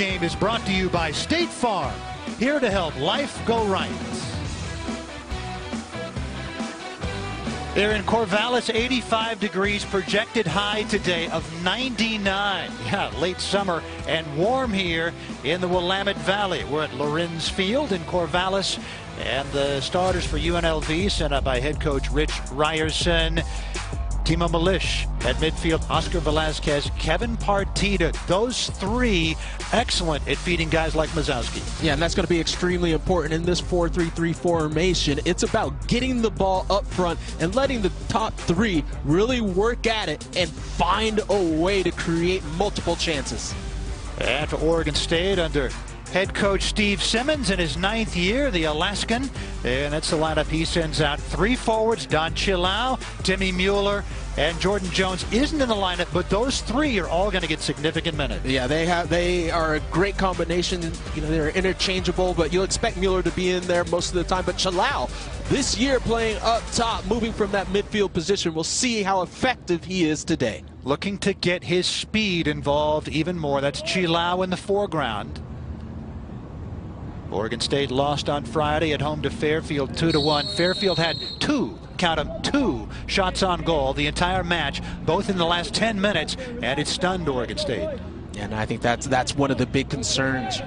game is brought to you by State Farm, here to help life go right. They're in Corvallis, 85 degrees, projected high today of 99. Yeah, late summer and warm here in the Willamette Valley. We're at Lorenz Field in Corvallis, and the starters for UNLV sent up by head coach Rich Ryerson. Timo Milish at midfield, Oscar Velasquez, Kevin Partida. Those three excellent at feeding guys like Musovski. Yeah, and that's going to be extremely important in this 4-3-3 formation. It's about getting the ball up front and letting the top three really work at it and find a way to create multiple chances. And for Oregon State under head coach Steve Simmons in his ninth year, the Alaskan. And that's the lineup he sends out. Three forwards, Don Chilau, Timmy Mueller, and Jordan Jones isn't in the lineup, but those three are all going to get significant minutes. Yeah, they have they are a great combination. You know, they're interchangeable, but you'll expect Mueller to be in there most of the time. But Chilau, this year playing up top, moving from that midfield position, we'll see how effective he is today. Looking to get his speed involved even more. That's Chilau in the foreground. Oregon State lost on Friday at home to Fairfield 2 to 1. Fairfield had two, count them, two shots on goal the entire match, both in the last 10 minutes, and it stunned Oregon State. And I think that's that's one of the big concerns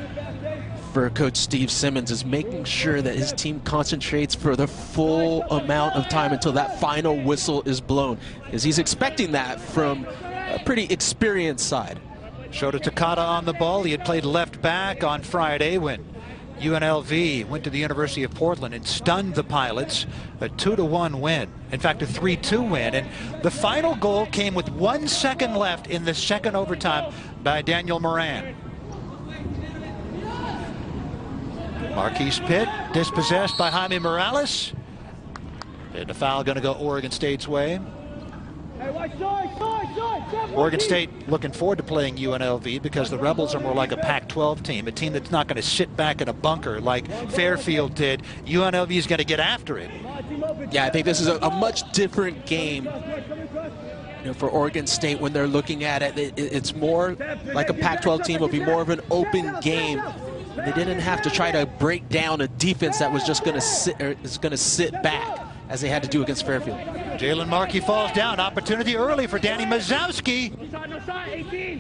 for coach Steve Simmons is making sure that his team concentrates for the full amount of time until that final whistle is blown. Is he's expecting that from a pretty experienced side. Shota Takata on the ball. He had played left back on Friday when UNLV went to the University of Portland and stunned the Pilots. A 2 to 1 win. In fact, a 3 2 win. And the final goal came with one second left in the second overtime by Daniel Moran. Marquise Pitt dispossessed by Jaime Morales. And the foul going to go Oregon State's way. Oregon State looking forward to playing UNLV because the Rebels are more like a Pac-12 team, a team that's not going to sit back in a bunker like Fairfield did. UNLV is going to get after it. Yeah, I think this is a, a much different game you know, for Oregon State when they're looking at it. it it's more like a Pac-12 team. It'll be more of an open game. They didn't have to try to break down a defense that was just going to sit is going to sit back as they had to do against Fairfield. Jalen Markey falls down. Opportunity early for Danny Musovski.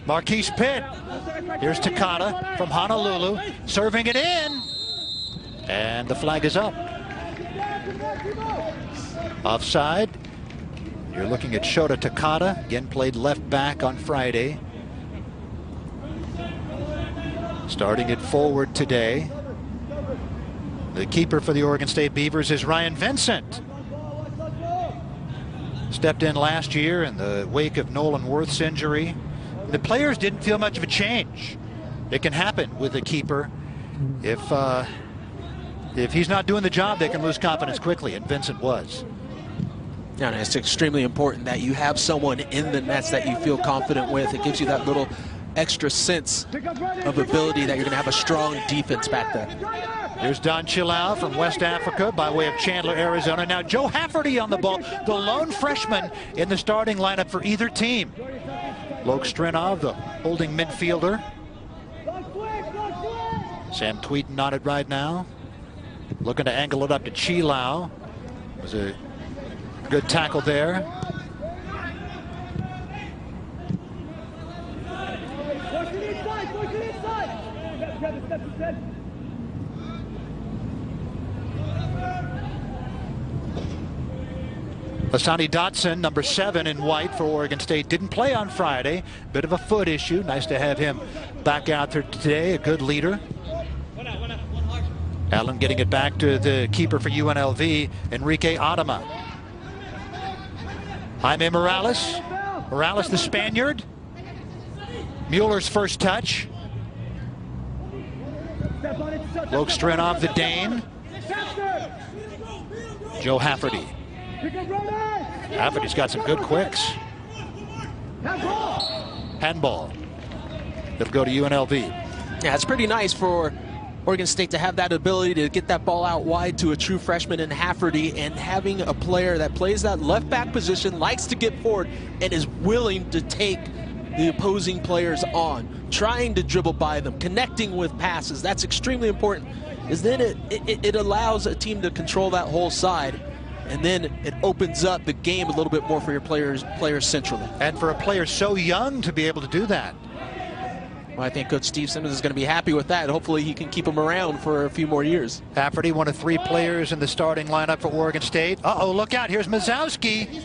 Marquise Pitt. Here's Takata from Honolulu. Serving it in. And the flag is up. Offside. You're looking at Shota Takata. Again, played left back on Friday. Starting it forward today. The keeper for the Oregon State Beavers is Ryan Vincent stepped in last year in the wake of Nolan Worth's injury. The players didn't feel much of a change. It can happen with a keeper. If uh, if he's not doing the job, they can lose confidence quickly, and Vincent was. And it's extremely important that you have someone in the nets that you feel confident with. It gives you that little extra sense of ability that you're going to have a strong defense back there. Here's Don Chilau from West Africa by way of Chandler, Arizona. Now Joe Hafferty on the ball, the lone freshman in the starting lineup for either team. Loke Strinov, the holding midfielder. Sam Tweeton on it right now. Looking to angle it up to Chilau. Was a good tackle there. Hassani Dotson, number seven in white for Oregon State, didn't play on Friday. Bit of a foot issue. Nice to have him back out there today. A good leader. Allen getting it back to the keeper for UNLV, Enrique Adama. Jaime Morales. Morales, the Spaniard. Mueller's first touch. Loke Strinov, the Dane. Joe Hafferty. Hafferty's got some good quicks. Handball. It'll go to UNLV. Yeah, it's pretty nice for Oregon State to have that ability to get that ball out wide to a true freshman in Hafferty and having a player that plays that left back position, likes to get forward, and is willing to take the opposing players on, trying to dribble by them, connecting with passes. That's extremely important. Is then it, it, it allows a team to control that whole side and then it opens up the game a little bit more for your players players centrally. And for a player so young to be able to do that. Well, I think Coach Steve Simmons is going to be happy with that. Hopefully he can keep him around for a few more years. Hafferty, one of three players in the starting lineup for Oregon State. Uh-oh, look out. Here's Musovski.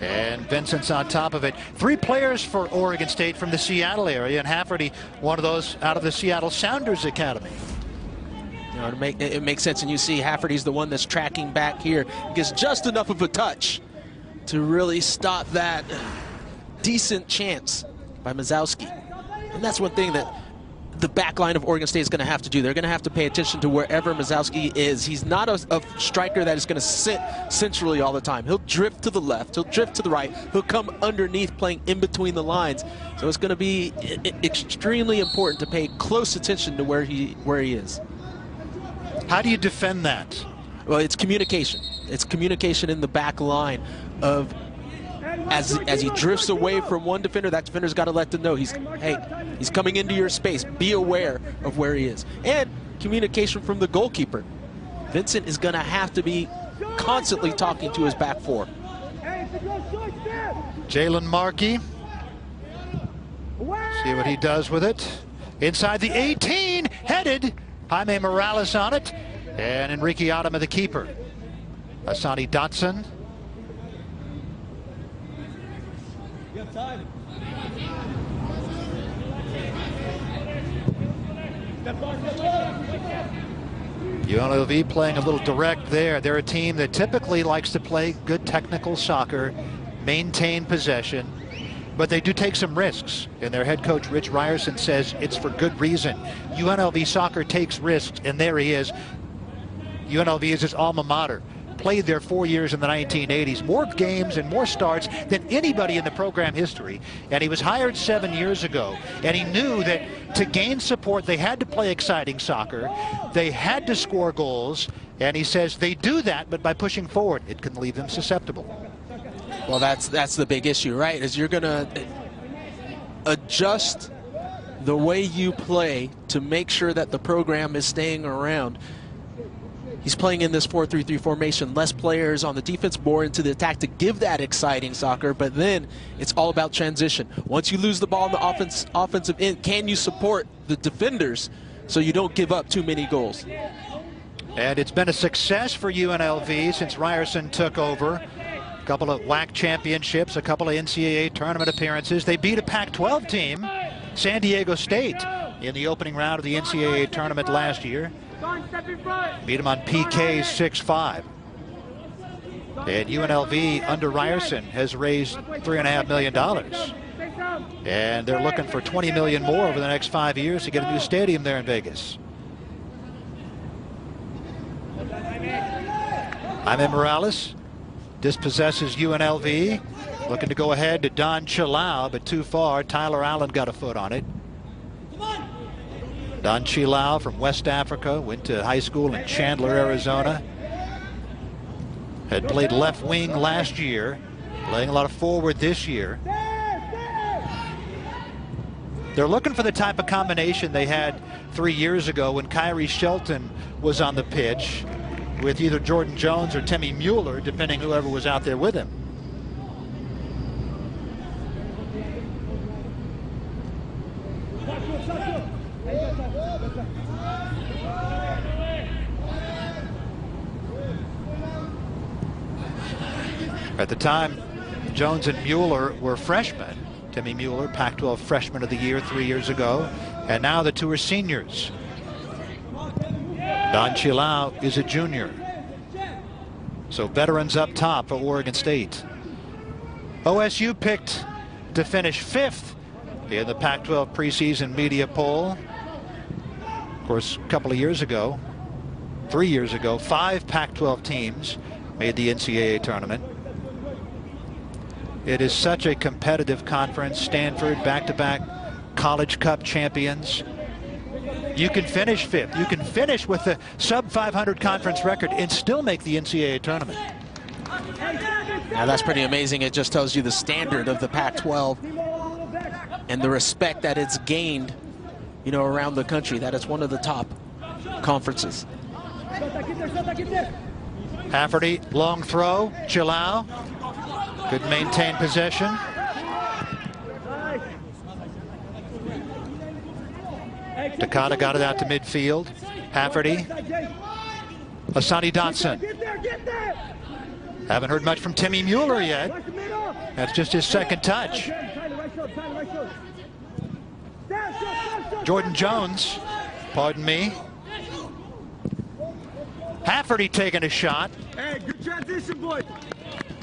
And Vincent's on top of it. Three players for Oregon State from the Seattle area, and Hafferty, one of those out of the Seattle Sounders Academy. You know, it, make, it makes sense, and you see Hafferty's the one that's tracking back here. He gets just enough of a touch to really stop that decent chance by Musovski. And that's one thing that the back line of Oregon State is going to have to do. They're going to have to pay attention to wherever Musovski is. He's not a, a striker that is going to sit centrally all the time. He'll drift to the left. He'll drift to the right. He'll come underneath playing in between the lines. So it's going to be extremely important to pay close attention to where he where he is. How do you defend that? Well, it's communication. It's communication in the back line of as as he drifts away from one defender, that defender's got to let them know he's hey, he's coming into your space. Be aware of where he is. And communication from the goalkeeper. Vincent is going to have to be constantly talking to his back four. Jalen Markey. See what he does with it. Inside the 18, headed. Jaime Morales on it. And Enrique Adama, the keeper. Hassani Dotson UNLV playing a little direct there. They're a team that typically likes to play good technical soccer, maintain possession, but they do take some risks. And their head coach, Rich Ryerson, says it's for good reason. UNLV soccer takes risks, and there he is. UNLV is his alma mater played there four years in the 1980s, more games and more starts than anybody in the program history. And he was hired seven years ago. And he knew that to gain support, they had to play exciting soccer. They had to score goals. And he says they do that, but by pushing forward, it can leave them susceptible. Well, that's that's the big issue, right? Is you're going to adjust the way you play to make sure that the program is staying around. He's playing in this 4-3-3 formation. Less players on the defense, more into the attack to give that exciting soccer. But then it's all about transition. Once you lose the ball in the offense, offensive end, can you support the defenders so you don't give up too many goals? And it's been a success for UNLV since Ryerson took over. A couple of WAC championships, a couple of NCAA tournament appearances. They beat a Pac-12 team, San Diego State, in the opening round of the NCAA tournament last year. Beat them on PK 6-5. And UNLV under Ryerson has raised $3.5 million. And they're looking for 20 million more over the next five years to get a new stadium there in Vegas. Jaime Morales dispossesses UNLV. Looking to go ahead to Don Chilau, but too far. Tyler Allen got a foot on it. Don Chilau from West Africa, went to high school in Chandler, Arizona. Had played left wing last year, playing a lot of forward this year. They're looking for the type of combination they had three years ago when Khiry Shelton was on the pitch with either Jordan Jones or Timmy Mueller, depending whoever was out there with him. At the time, Jones and Mueller were freshmen. Timmy Mueller, Pac-12 Freshman of the Year three years ago. And now the two are seniors. Don Chilau is a junior. So veterans up top for Oregon State. OSU picked to finish fifth in the Pac-12 preseason media poll. Of course, a couple of years ago, three years ago, five Pac-12 teams made the NCAA tournament. It is such a competitive conference. Stanford back-to-back -back College Cup champions. You can finish fifth. You can finish with the sub 500 conference record and still make the NCAA tournament. Now that's pretty amazing. It just tells you the standard of the Pac-12. and the respect that it's gained, you know, around the country, that it's one of the top conferences. Hafferty, long throw, Chilau. Could maintain possession. Takata got it out to midfield. Hafferty. Hassani Dotson. Haven't heard much from Timmy Mueller yet. That's just his second touch. Jordan Jones, pardon me. Hafferty taking a shot. Hey, good transition, boy.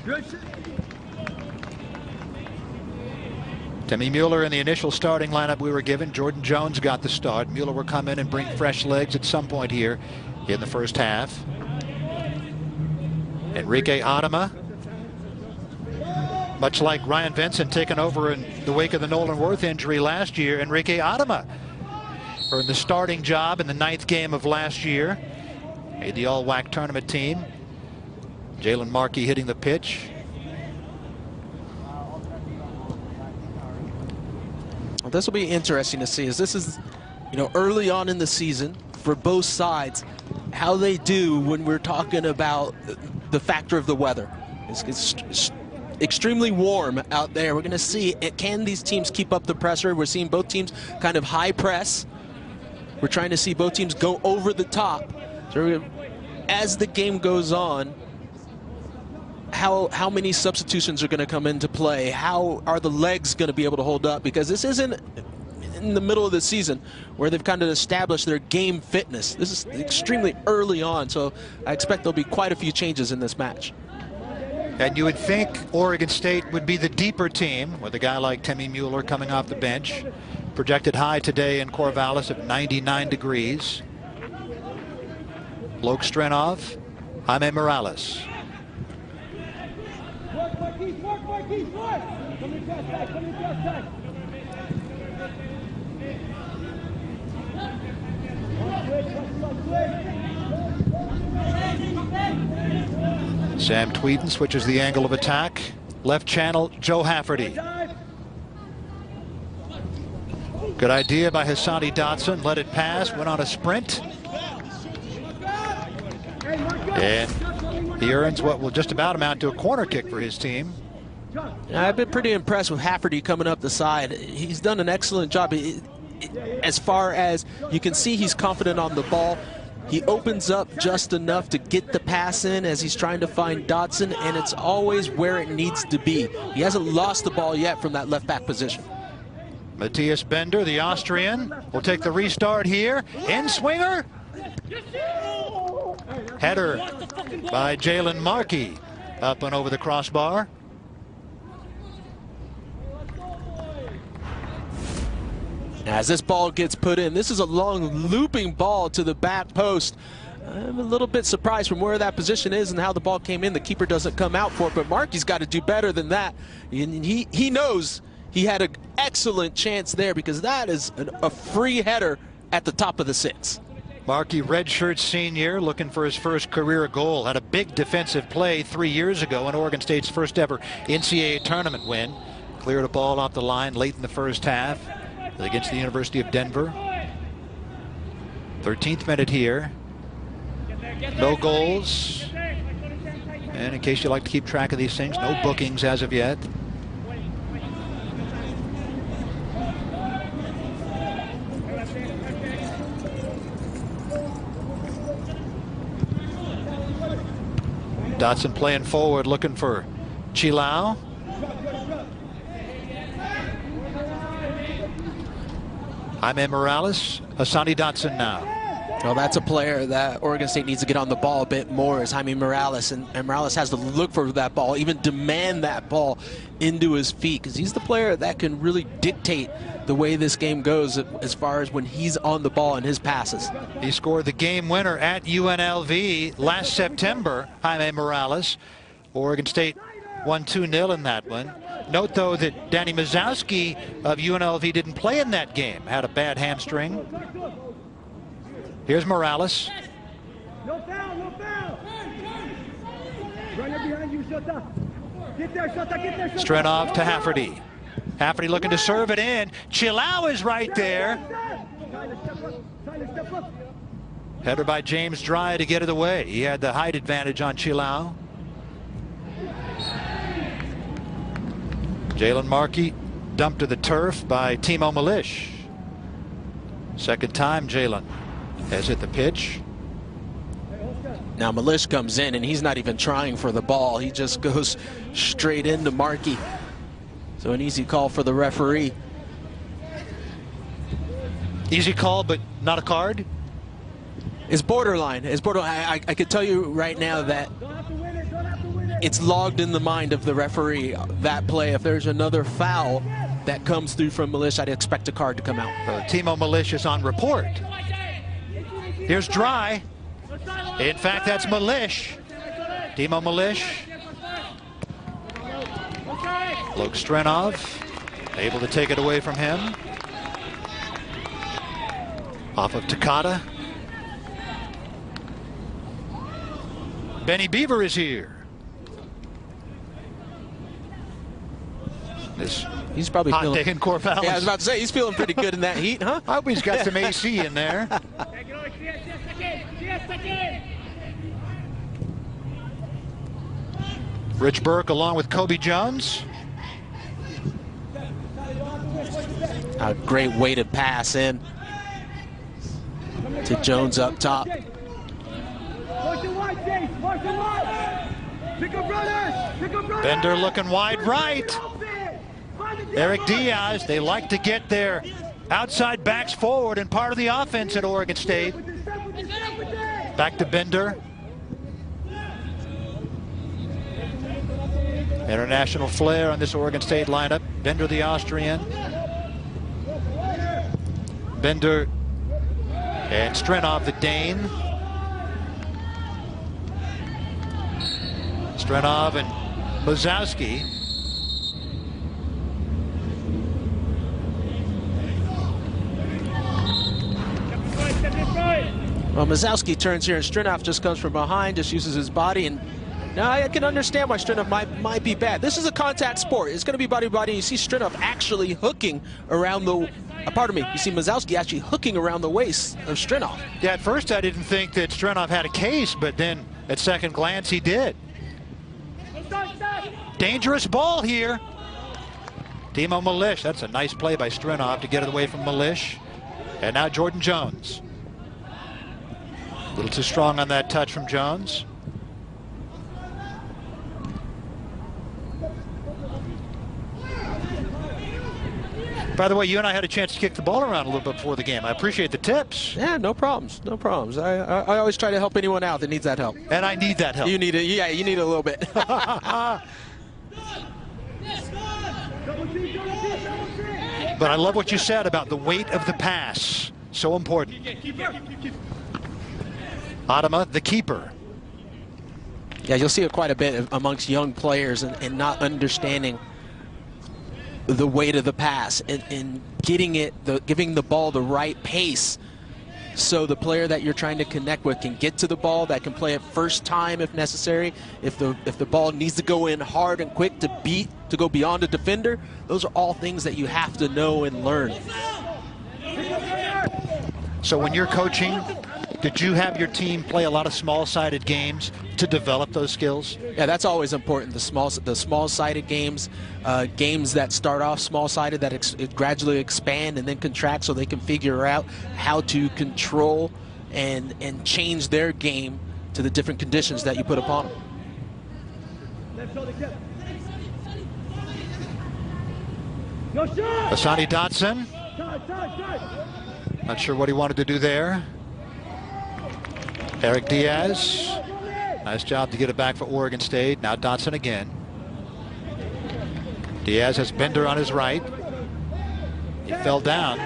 Good. Timmy Mueller in the initial starting lineup we were given. Jordan Jones got the start. Mueller will come in and bring fresh legs at some point here in the first half. Enrique Adama, much like Ryan Vincent taking over in the wake of the Nolan Worth injury last year, Enrique Adama earned the starting job in the ninth game of last year. Made the all-WAC tournament team. Jalen Markey hitting the pitch. This will be interesting to see as this is, you know, early on in the season for both sides, how they do when we're talking about the factor of the weather. It's, it's extremely warm out there. We're going to see, it, can these teams keep up the pressure? We're seeing both teams kind of high press. We're trying to see both teams go over the top. So as the game goes on, how how many substitutions are going to come into play? How are the legs going to be able to hold up? Because this isn't in the middle of the season where they've kind of established their game fitness. This is extremely early on, so I expect there'll be quite a few changes in this match. And you would think Oregon State would be the deeper team with a guy like Timmy Mueller coming off the bench. Projected high today in Corvallis of 99 degrees. Loke Strenov, Jaime Morales. Sam Tweeden switches the angle of attack. Left channel, Joe Hafferty. Good idea by Hassani Dotson. Let it pass, went on a sprint. And he earns what will just about amount to a corner kick for his team. I've been pretty impressed with Hafferty coming up the side. He's done an excellent job. As far as you can see, he's confident on the ball. He opens up just enough to get the pass in as he's trying to find Dotson, and it's always where it needs to be. He hasn't lost the ball yet from that left back position. Matthias Binder, the Austrian, will take the restart here. In swinger. Header by Jalen Markey up and over the crossbar. As this ball gets put in, this is a long looping ball to the back post. I'm a little bit surprised from where that position is and how the ball came in. The keeper doesn't come out for it, but Markey's got to do better than that. And he, he knows he had an excellent chance there because that is an, a free header at the top of the six. Markey, redshirt senior, looking for his first career goal. Had a big defensive play three years ago in Oregon State's first ever NCAA tournament win. Cleared a ball off the line late in the first half against the University of Denver. 13th minute here. No goals. And in case you like to keep track of these things, no bookings as of yet. Dotson playing forward, looking for Chilau. Jaime Morales, Hassani Dotson now. Well, that's a player that Oregon State needs to get on the ball a bit more is Jaime Morales. And, and Morales has to look for that ball, even demand that ball into his feet because he's the player that can really dictate the way this game goes as far as when he's on the ball and his passes. He scored the game winner at UNLV last September, Jaime Morales. Oregon State won 2-0 in that one. Note, though, that Danny Musovski of UNLV didn't play in that game, had a bad hamstring. Here's Morales. No foul, no foul. Runner behind you, Shota. Get there, Shota, get there, Shota. Strenov to Hafferty. Hafferty looking to serve it in. Chilau is right there. Tyler, step up. Tyler, step up. Header by James Dry to get it away. He had the height advantage on Chilau. Jalen Markey dumped to the turf by Timo Malish. Second time Jalen has hit the pitch. Now Malish comes in and he's not even trying for the ball. He just goes straight into Markey. So an easy call for the referee. Easy call, but not a card. It's borderline. It's borderline. I, I, I could tell you right now that Don't have to win it. Don't have to win it. it's logged in the mind of the referee that play. If there's another foul that comes through from Malish, I'd expect a card to come out. Uh, Timo Malish is on report. Here's Dry. In fact, that's Malish. Timo Malish. Luke Strenov able to take it away from him. Off of Takata. Benny Beaver is here. This He's probably hot feeling. day in Corvallis. Yeah, I was about to say he's feeling pretty good in that heat, huh? I hope he's got some AC in there. Rich Burke along with Kobe Jones. A great weighted pass in to Jones up top. Mark the wide, Chase. Mark the wide. Pick up runners. Pick up runners. Binder looking wide right. Eric Diaz, they like to get their outside backs forward and part of the offense at Oregon State. With this, step with this, step with this. Back to Binder. International flair on this Oregon State lineup. Binder the Austrian. Binder and Strenov the Dane. Strenov and Musovski. Well, Musovski turns here, and Strinov just comes from behind, just uses his body. And now I can understand why Strinov might might be bad. This is a contact sport. It's going to be body to body. You see Strinov actually hooking around the. Uh, pardon me. You see Musovski actually hooking around the waist of Strinov. Yeah, at first I didn't think that Strenov had a case, but then at second glance he did. Dangerous ball here. Timo Malish. That's a nice play by Strenov to get it away from Malish. And now Jordan Jones. A little too strong on that touch from Jones. By the way, you and I had a chance to kick the ball around a little bit before the game. I appreciate the tips, Yeah, no problems. No problems. I, I, I always try to help anyone out that needs that help. and I need that help. You need it. Yeah, you need it a little bit. But I love what you said about the weight of the pass. So important. Adama, the keeper. Yeah, you'll see it quite a bit amongst young players and, and not understanding the weight of the pass and, and getting it, the, giving the ball the right pace so the player that you're trying to connect with can get to the ball, that can play it first time if necessary. If the if the ball needs to go in hard and quick to beat to go beyond a defender, those are all things that you have to know and learn. So when you're coaching, did you have your team play a lot of small-sided games to develop those skills? Yeah, that's always important. The small, the small-sided games, uh, games that start off small-sided, that ex- gradually expand and then contract, so they can figure out how to control and and change their game to the different conditions that you put upon them. Left shoulder kick. Go shot. Hassani Dotson, not sure what he wanted to do there. Eric Diaz, nice job to get it back for Oregon State. Now Dotson again. Diaz has Binder on his right. He fell down.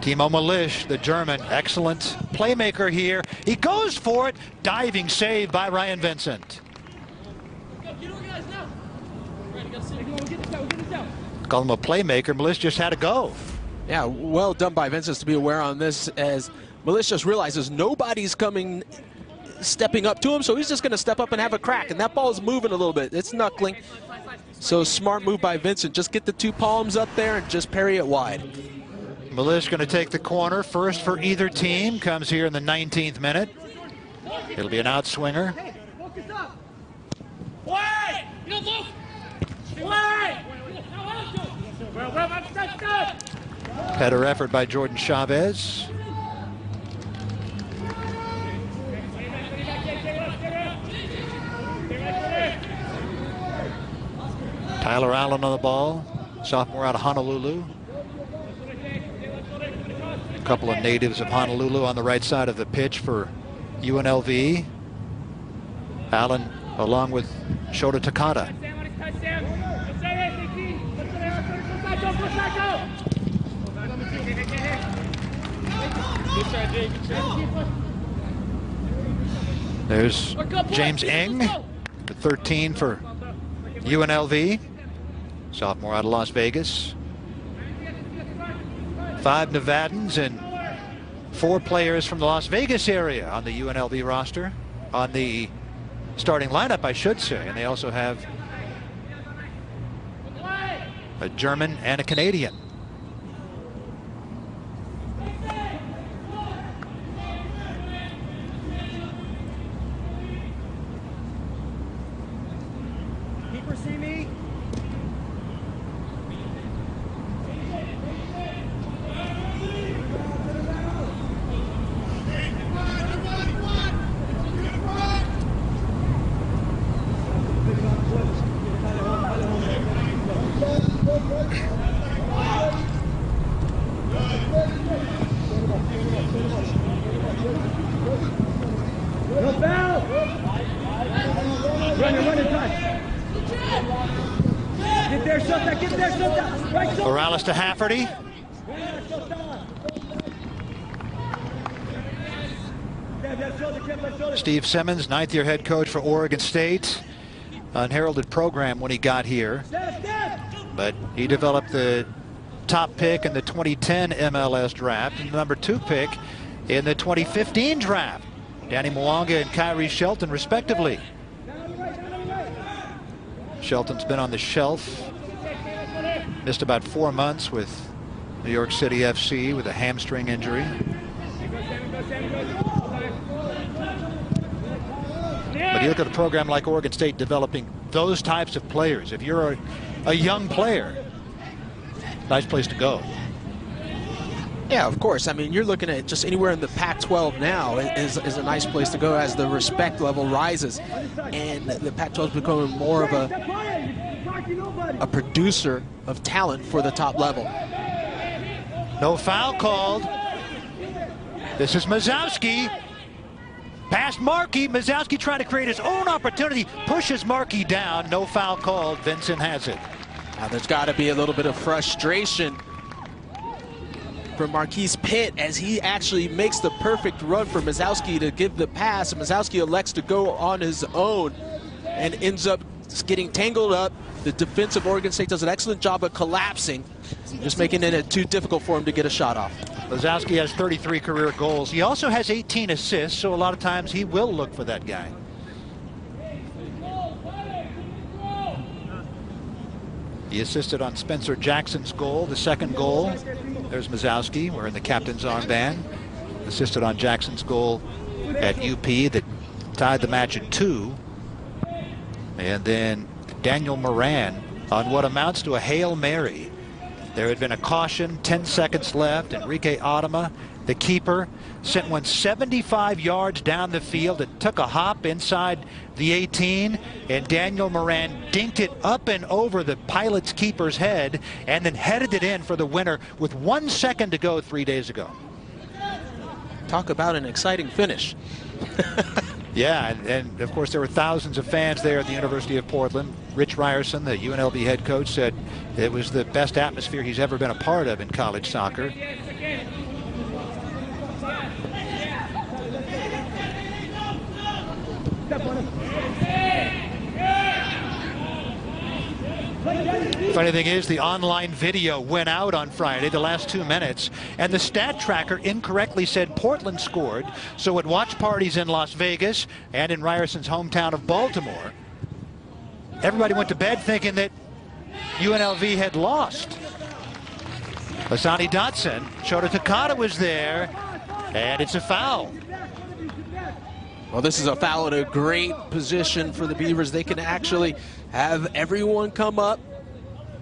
Timo Malish, the German, excellent playmaker here. He goes for it. Diving save by Ryan Vincent. Call him a playmaker. Malish just had to go. Yeah, well done by Vincent to be aware on this as Malicious realizes nobody's coming stepping up to him, so he's just going to step up and have a crack. And that ball is moving a little bit. It's knuckling. So smart move by Vincent. Just get the two palms up there and just parry it wide. Milish going to take the corner. First for either team. Comes here in the 19th minute. It'll be an outswinger. Better effort by Jordan Chavez. Tyler Allen on the ball, sophomore out of Honolulu. A couple of natives of Honolulu on the right side of the pitch for UNLV. Allen along with Shota There's James Eng, the 13 for UNLV, sophomore out of Las Vegas. Five Nevadans and four players from the Las Vegas area on the UNLV roster, on the starting lineup, I should say. And they also have a German and a Canadian. Keeper see me? No foul! Run it, run it, touch! Get there, Shota, get there, Shota! To Hafferty. Steve Simmons, ninth year head coach for Oregon State. Unheralded program when he got here, but he developed the top pick in the 2010 MLS draft and the number two pick in the 2015 draft. Danny Mwanga and Khiry Shelton, respectively. Shelton's been on the shelf. Missed about four months with New York City FC with a hamstring injury. But you look at a program like Oregon State developing those types of players. If you're a, a young player, nice place to go. Yeah, of course. I mean, you're looking at just anywhere in the Pac-12 now is, is a nice place to go as the respect level rises. And the Pac-12 is becoming more of a, a producer of talent for the top level. No foul called. This is Musovski. Past Markey. Musovski trying to create his own opportunity. Pushes Markey down. No foul called. Vincent has it. Now, there's got to be a little bit of frustration from Marquise Pitt as he actually makes the perfect run for Musovski to give the pass. Musovski elects to go on his own and ends up getting tangled up. The defense of Oregon State does an excellent job of collapsing, just making it too difficult for him to get a shot off. Musovski has 33 career goals. He also has 18 assists, so a lot of times he will look for that guy. He assisted on Spencer Jackson's goal, the second goal. There's Musovski wearing the captain's armband. Assisted on Jackson's goal at UP that tied the match at two. And then Daniel Moran on what amounts to a Hail Mary. There had been a caution, 10 seconds left. Enrique Adama, the keeper, sent one 75 yards down the field It took a hop inside the 18. And Daniel Moran dinked it up and over the pilot's keeper's head and then headed it in for the winner with one second to go three days ago. Talk about an exciting finish. Yeah, and, and, of course there were thousands of fans there at the University of Portland. Rich Ryerson, the UNLV head coach, said it was the best atmosphere he's ever been a part of in college soccer. Funny thing is, the online video went out on Friday, the last two minutes, and the stat tracker incorrectly said Portland scored. So at watch parties in Las Vegas and in Ryerson's hometown of Baltimore, everybody went to bed thinking that UNLV had lost. Hassani Dotson, Shota Takada was there, and it's a foul. Well, this is a foul in a great position for the Beavers. They can actually have everyone come up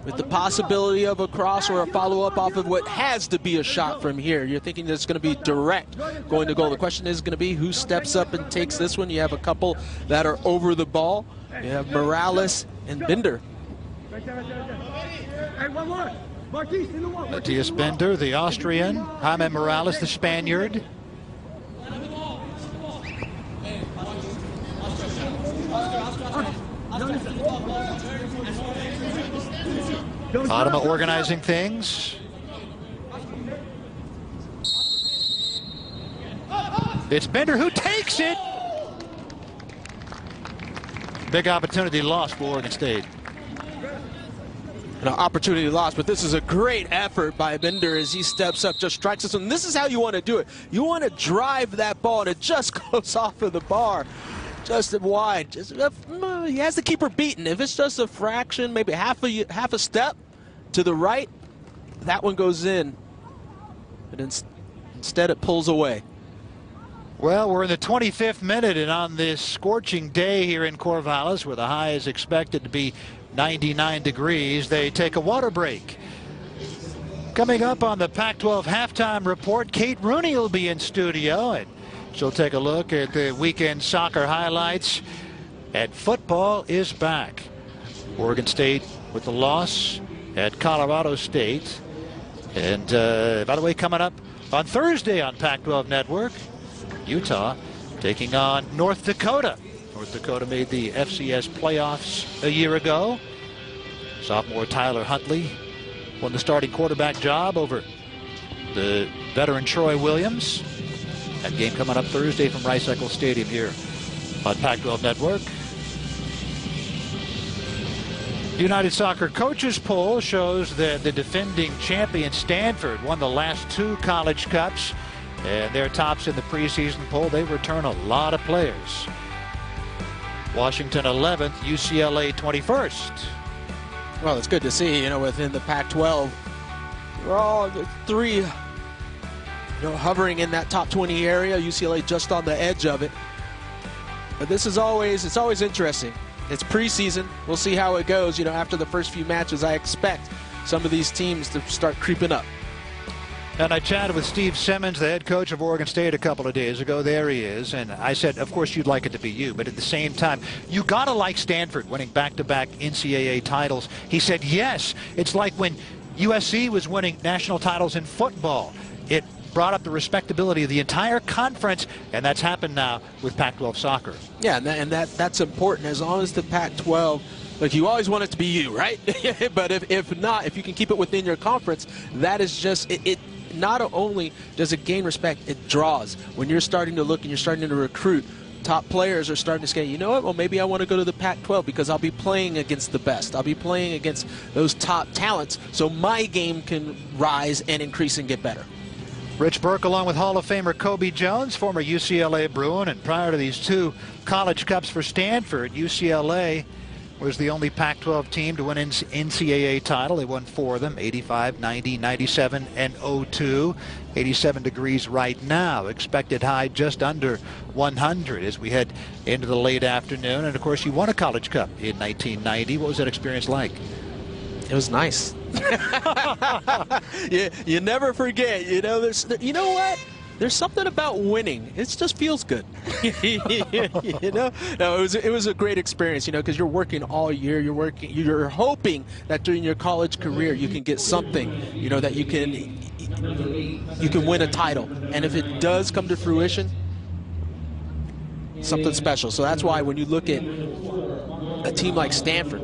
with the possibility of a cross or a follow-up off of what has to be a shot from here. You're thinking that it's going to be direct going to goal. The question is going to be who steps up and takes this one. You have a couple that are over the ball. You have Morales and Binder. Matthias Binder, the Austrian. Jaime Morales, the Spaniard. Adama organizing things. It's Binder who takes it. Big opportunity lost for Oregon State. An opportunity lost, but this is a great effort by Binder as he steps up, just strikes us. And this is how you want to do it. You want to drive that ball, and it just goes off of the bar just wide. Just uh, he has the keeper beaten. If it's just a fraction, maybe half a half a step to the right, that one goes in. But in, instead, it pulls away. Well, we're in the 25th minute, and on this scorching day here in Corvallis, where the high is expected to be 99 degrees, they take a water break. Coming up on the Pac-12 halftime report, Kate Rooney will be in studio, and She'll take a look at the weekend soccer highlights. And football is back. Oregon State with the loss at Colorado State. And uh, by the way, coming up on Thursday on Pac 12 Network, Utah taking on North Dakota. North Dakota made the FCS playoffs a year ago. Sophomore Tyler Huntley won the starting quarterback job over the veteran Troy Williams. That game coming up Thursday from Rice Eccles Stadium here on Pac-12 Network. United Soccer Coaches poll shows that the defending champion Stanford won the last two college cups and their tops in the preseason poll. They return a lot of players. Washington 11th, UCLA 21st. Well, it's good to see, you know, within the Pac-12, we're all three you know, hovering in that top 20 area. UCLA just on the edge of it. But this is always, it's always interesting. It's preseason. We'll see how it goes. You know, after the first few matches, I expect some of these teams to start creeping up. And I chatted with Steve Simmons, the head coach of Oregon State, a couple of days ago. There he is. And I said, of course, you'd like it to be you. But at the same time, you got to like Stanford winning back-to-back NCAA titles. He said, yes. It's like when USC was winning national titles in football. It brought up the respectability of the entire conference, and that's happened now with Pac-12 soccer. Yeah, and, that, and that that's important. As long as the Pac-12 like you always want it to be you, right? but if, if not, if you can keep it within your conference, that is just it, it. Not only does it gain respect, it draws. When you're starting to look and you're starting to recruit, top players are starting to say, you know what? Well, maybe I want to go to the Pac-12 because I'll be playing against the best. I'll be playing against those top talents, so my game can rise and increase and get better. Rich Burke along with Hall of Famer Kobe Jones, former UCLA Bruin, and prior to these two college cups for Stanford, UCLA was the only Pac-12 team to win an NCAA title. They won four of them, 85, 90, 97, and 02. 87 degrees right now. Expected high just under 100 as we head into the late afternoon. And of course, you won a college cup in 1990. What was that experience like? It was nice. you, you never forget. You know, there's, you know what? There's something about winning. It just feels good. you know, no, it was it was a great experience. You know, because you're working all year. You're working. You're hoping that during your college career you can get something. You know that you can you can win a title. And if it does come to fruition, something special. So that's why when you look at a team like Stanford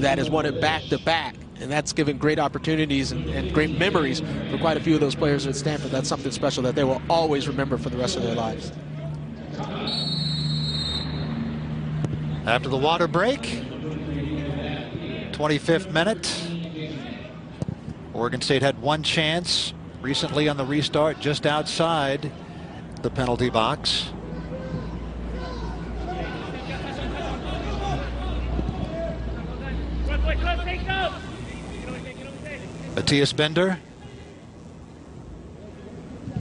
that has won it back to back and that's given great opportunities and, and, great memories for quite a few of those players at Stanford. That's something special that they will always remember for the rest of their lives. After the water break, 25th minute. Oregon State had one chance recently on the restart just outside the penalty box. Matthias Binder.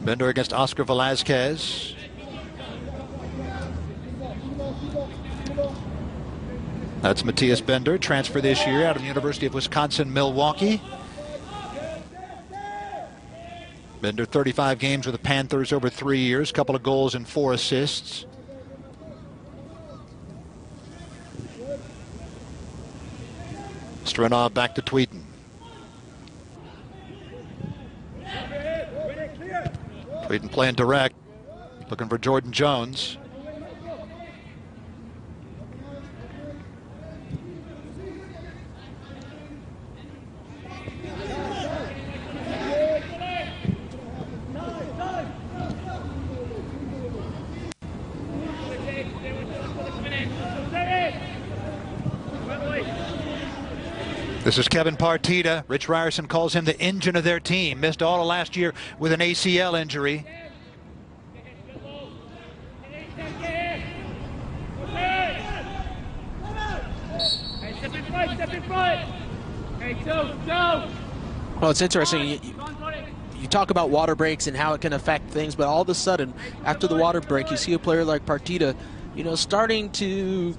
Binder against Oscar Velazquez. That's Matthias Binder, transfer this year out of the University of Wisconsin-Milwaukee. Binder 35 games with the Panthers over three years, couple of goals and four assists. Strenov back to Tweeden. Tweeden playing direct, looking for Jordan Jones. This is Kevin Partida. Rich Ryerson calls him the engine of their team. Missed all of last year with an ACL injury. Well, it's interesting. You, you, talk about water breaks and how it can affect things, but all of a sudden, after the water break, you see a player like Partita, you know, starting to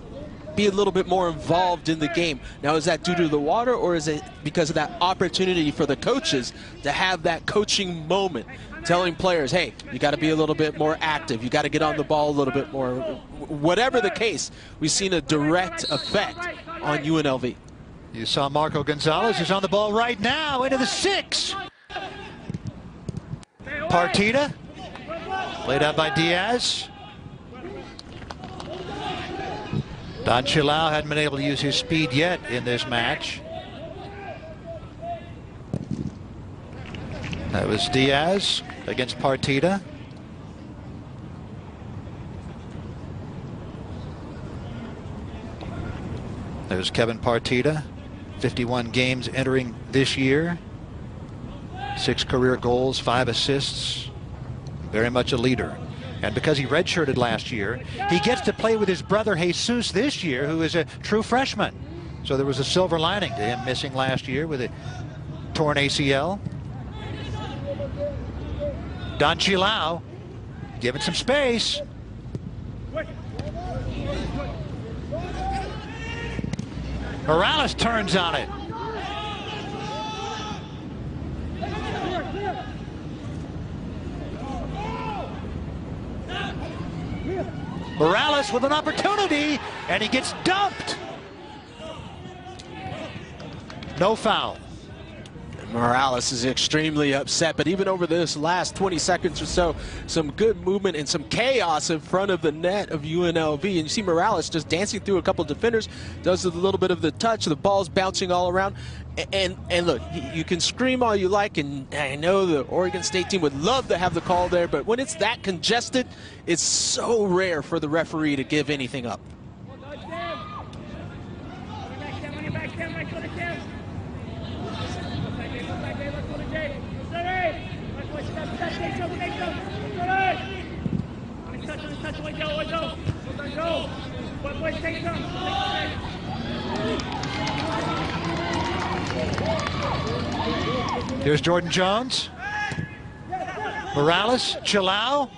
be a little bit more involved in the game. Now, is that due to the water or is it because of that opportunity for the coaches to have that coaching moment, telling players, hey, you got to be a little bit more active, you got to get on the ball a little bit more. Whatever the case, we've seen a direct effect on UNLV. You saw Marco Gonzalez is on the ball right now into the six. Partida, laid out by Diaz. Don Chilau hadn't been able to use his speed yet in this match. That was Diaz against Partida. There's Kevin Partida, 51 games entering this year. Six career goals, five assists. Very much a leader. And because he redshirted last year, he gets to play with his brother Jesus this year, who is a true freshman. So there was a silver lining to him missing last year with a torn ACL. Don Chilau giving some space. Morales turns on it. With an opportunity, and he gets dumped. No foul. Morales is extremely upset, but even over this last 20 seconds or so, some good movement and some chaos in front of the net of UNLV. And you see Morales just dancing through a couple defenders, does a little bit of the touch, the ball's bouncing all around. And, and look, you can scream all you like, and I know the Oregon State team would love to have the call there, but when it's that congested, it's so rare for the referee to give anything up. Here's Jordan Jones. Morales, Chilau.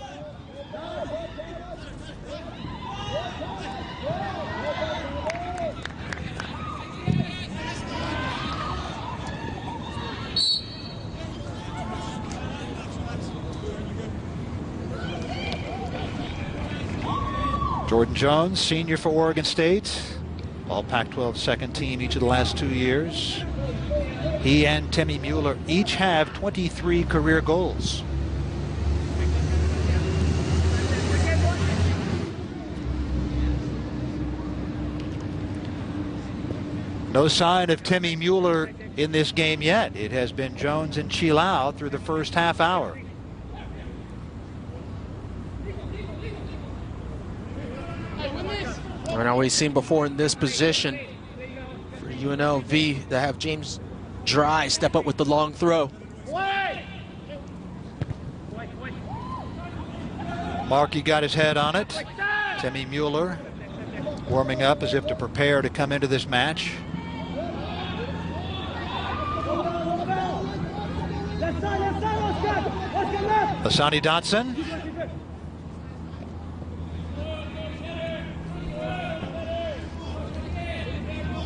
Jordan Jones, senior for Oregon State. All Pac-12 second team each of the last two years. He and Timmy Mueller each have 23 career goals. No sign of Timmy Mueller in this game yet. It has been Jones and Chilao through the first half hour. And we've seen before in this position for UNLV to have James Dry step up with the long throw. Markey got his head on it. Timmy Mueller warming up as if to prepare to come into this match. Hassani Dotson.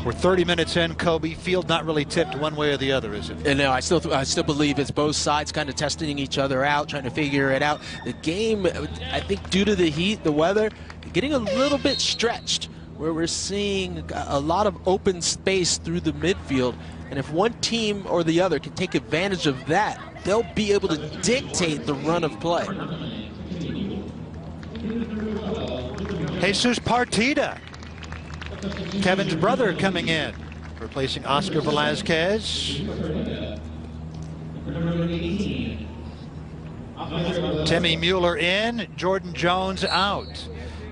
We're 30 minutes in, Kobe. Field not really tipped one way or the other, is it? And no, I still, I still believe it's both sides kind of testing each other out, trying to figure it out. The game, I think, due to the heat, the weather, getting a little bit stretched, where we're seeing a lot of open space through the midfield. And if one team or the other can take advantage of that, they'll be able to dictate the run of play. Jesus Partida Kevin's brother coming in, replacing Oscar Velazquez. Timmy Mueller in, Jordan Jones out.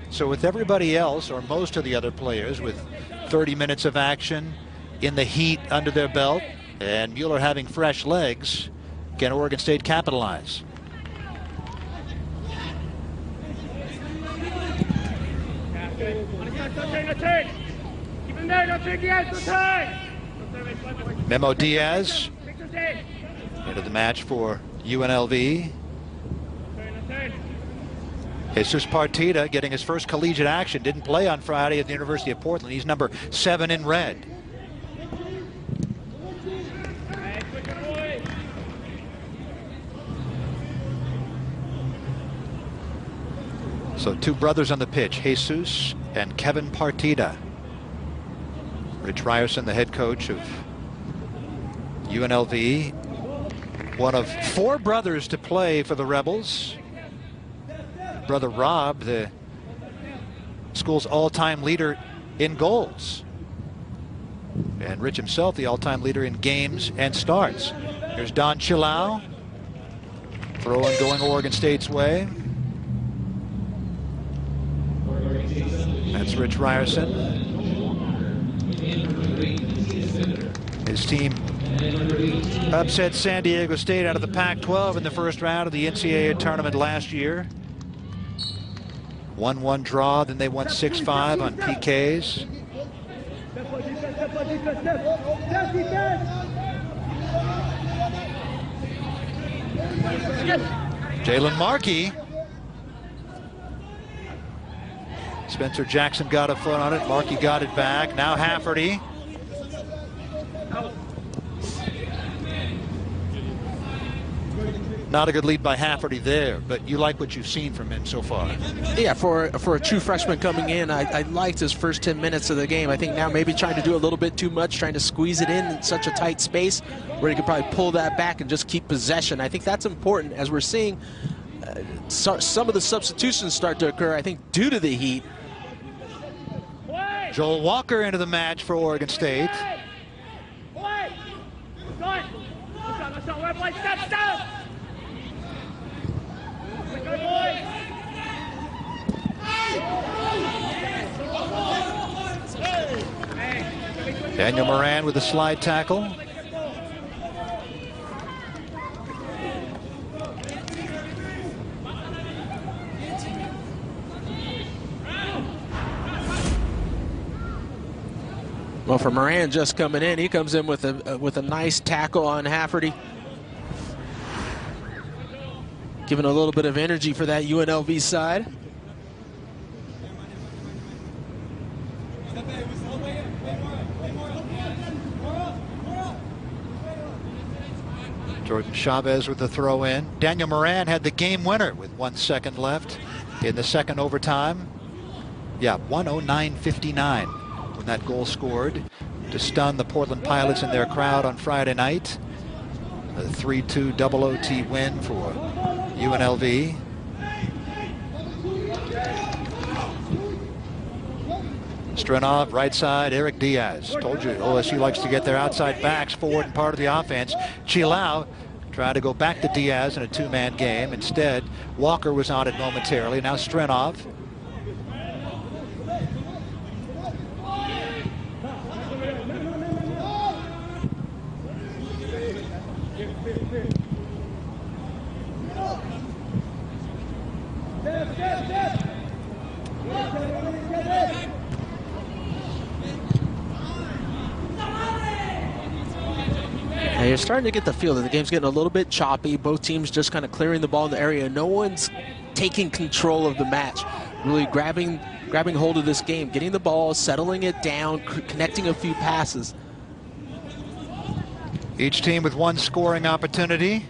So with everybody else, or most of the other players, with 30 minutes of action in the heat under their belt, and Mueller having fresh legs, can Oregon State capitalize? Memo Diaz into the match for UNLV. Jesus Partida getting his first collegiate action. Didn't play on Friday at the University of Portland. He's number seven in red. So two brothers on the pitch, Jesus and Kevin Partida. Rich Ryerson, the head coach of UNLV, one of four brothers to play for the Rebels. Brother Rob, the school's all-time leader in goals. And Rich himself, the all-time leader in games and starts. Here's Don Chilau. Throwing going Oregon State's way. That's Rich Ryerson. His team upset San Diego State out of the Pac-12 in the first round of the NCAA tournament last year. 1-1 draw, then they won 6-5 on PKs. Jalen Markey Spencer Jackson got a foot on it. Markey got it back. Now Hafferty. Not a good lead by Hafferty there, but you like what you've seen from him so far. Yeah, for for a true freshman coming in, I, I liked his first 10 minutes of the game. I think now maybe trying to do a little bit too much, trying to squeeze it in in such a tight space where he could probably pull that back and just keep possession. I think that's important as we're seeing uh, so, some of the substitutions start to occur, I think, due to the heat. Joel Walker into the match for Oregon State. Daniel Moran with a slide tackle. Well, for Moran just coming in, he comes in with a uh, with a nice tackle on Hafferty. Giving a little bit of energy for that UNLV side. Jordan Chavez with the throw in. Daniel Moran had the game winner with one second left in the second overtime. Yeah, 109.59 when that goal scored to stun the Portland Pilots and their crowd on Friday night. A 3-2 double OT win for UNLV. Strenov, right side, Eric Diaz. Told you, OSU likes to get their outside backs forward and part of the offense. Chilau tried to go back to Diaz in a two-man game. Instead, Walker was on it momentarily. Now Strenov starting to get the feel that the game's getting a little bit choppy. Both teams just kind of clearing the ball in the area. No one's taking control of the match, really grabbing grabbing hold of this game, getting the ball, settling it down, connecting a few passes. Each team with one scoring opportunity.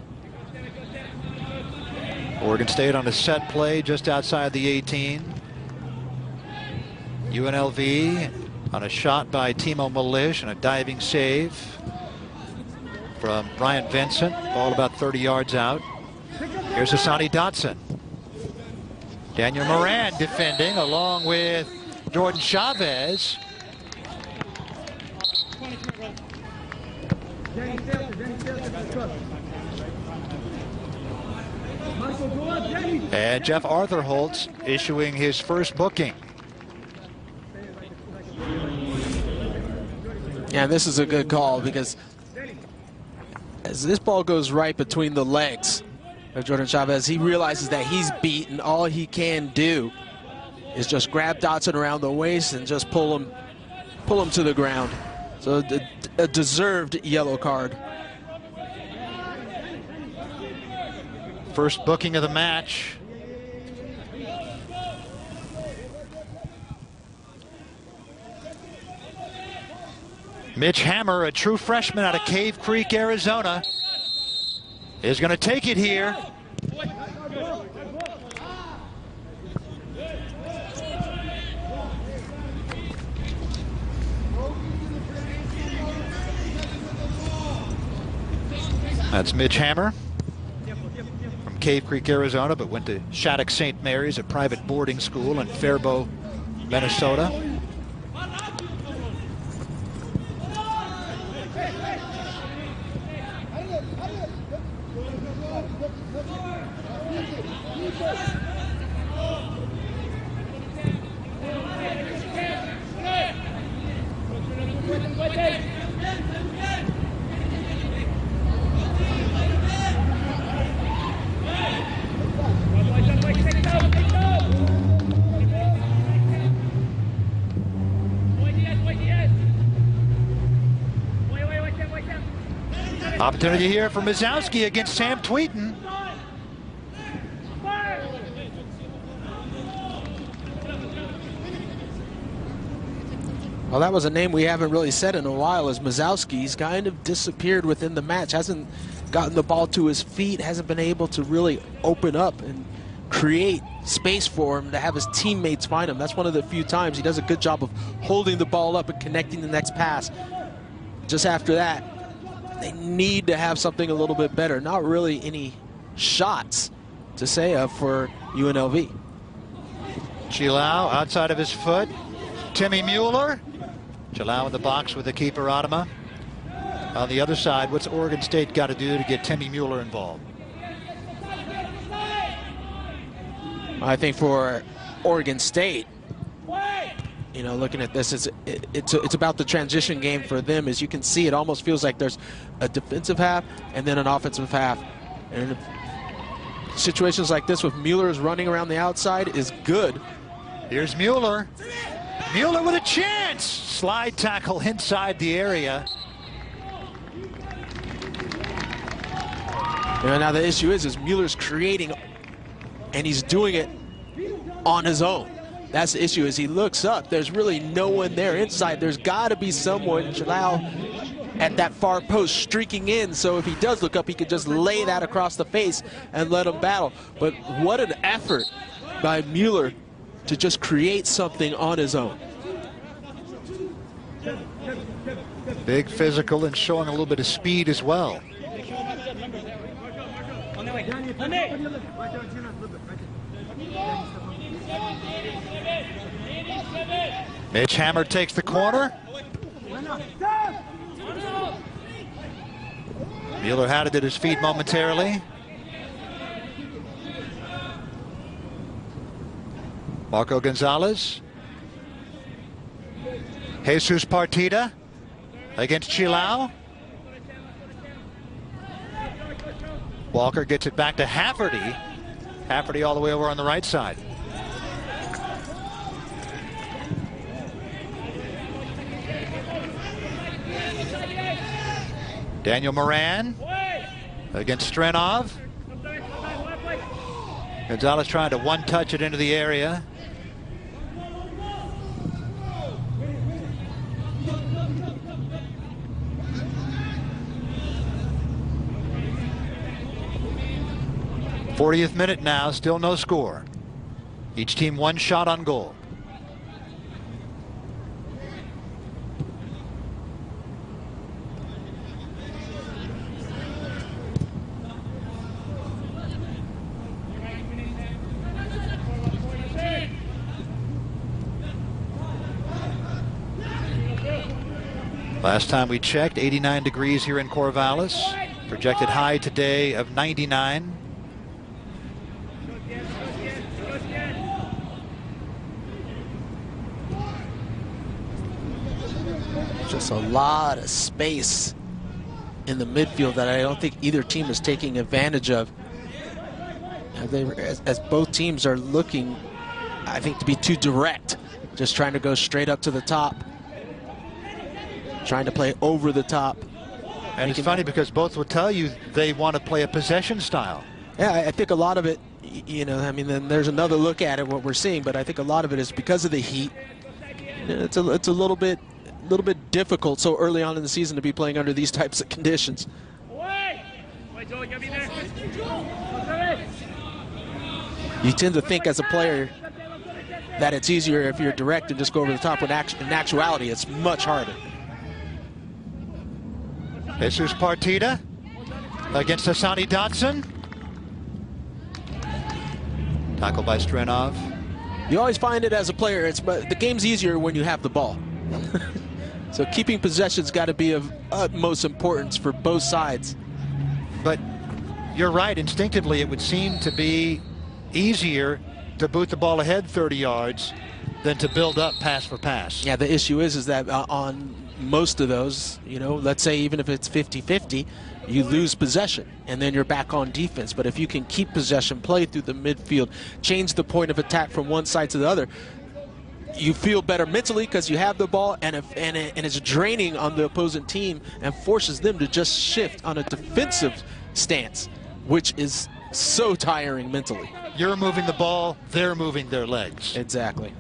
Oregon State on a set play just outside the 18. UNLV on a shot by Timo Milish and a diving save from Brian Vincent. Ball about 30 yards out. Here's Hassani Dotson. Daniel Moran defending along with Jordan Chavez. And Jeff Arthurholtz issuing his first booking. Yeah, this is a good call because as this ball goes right between the legs of Jordan Chavez, he realizes that he's beaten. All he can do is just grab Dotson around the waist and just pull him, pull him to the ground. So a deserved yellow card. First booking of the match. Mitch Hammer, a true freshman out of Cave Creek, Arizona, is going to take it here. That's Mitch Hammer. From Cave Creek, Arizona, but went to Shattuck St. Mary's, a private boarding school in Faribault, Minnesota. Opportunity here for Musovski against Sam Tweeton. Well, that was a name we haven't really said in a while as Musovski. He's kind of disappeared within the match. Hasn't gotten the ball to his feet. Hasn't been able to really open up and create space for him to have his teammates find him. That's one of the few times he does a good job of holding the ball up and connecting the next pass. Just after that, they need to have something a little bit better. Not really any shots to say of for UNLV. Chilau outside of his foot. Timmy Mueller. Chilau in the box with the keeper Adama. On the other side, what's Oregon State got to do to get Timmy Mueller involved? I think for Oregon State, you know, looking at this, it's it, it's it's about the transition game for them. As you can see, it almost feels like there's a defensive half and then an offensive half. And situations like this with Mueller's running around the outside is good. Here's Mueller. Mueller with a chance. Slide tackle inside the area. Now the issue is, is Mueller's creating, and he's doing it on his own. That's the issue is he looks up. There's really no one there inside. There's got to be someone, Jalal, at that far post streaking in. So if he does look up, he could just lay that across the face and let him battle. But what an effort by Mueller to just create something on his own. Big physical and showing a little bit of speed as well. Mitch Hammer takes the corner. Mueller had it at his feet momentarily. Marco Gonzalez. Jesus Partida against Chilao. Walker gets it back to Hafferty. Hafferty all the way over on the right side. Daniel Moran against Strenov. Gonzalez trying to one touch it into the area. Fortieth minute now, still no score. Each team one shot on goal. Last time we checked, 89 degrees here in Corvallis. Projected high today of 99. Just a lot of space in the midfield that I don't think either team is taking advantage of. As, they, as, as both teams are looking, I think, to be too direct, just trying to go straight up to the top, trying to play over the top. And it's funny because both will tell you they want to play a possession style. Yeah, I think a lot of it, you know, I mean, then there's another look at it, what we're seeing, but I think a lot of it is because of the heat. It's a, it's a little bit, little bit difficult so early on in the season to be playing under these types of conditions. You tend to think as a player that it's easier if you're direct and just go over the top. When in actuality, it's much harder. Jesus Partida against Hassani Dotson. Tackle by Strenov. You always find it as a player, it's but the game's easier when you have the ball. so keeping possession's got to be of utmost importance for both sides. But you're right, instinctively it would seem to be easier to boot the ball ahead 30 yards than to build up pass for pass. Yeah, the issue is is that uh, on most of those, you know, let's say even if it's 50-50, you lose possession and then you're back on defense. But if you can keep possession, play through the midfield, change the point of attack from one side to the other, you feel better mentally because you have the ball and, if, and, it, and it's draining on the opposing team and forces them to just shift on a defensive stance, which is so tiring mentally. You're moving the ball, they're moving their legs. Exactly.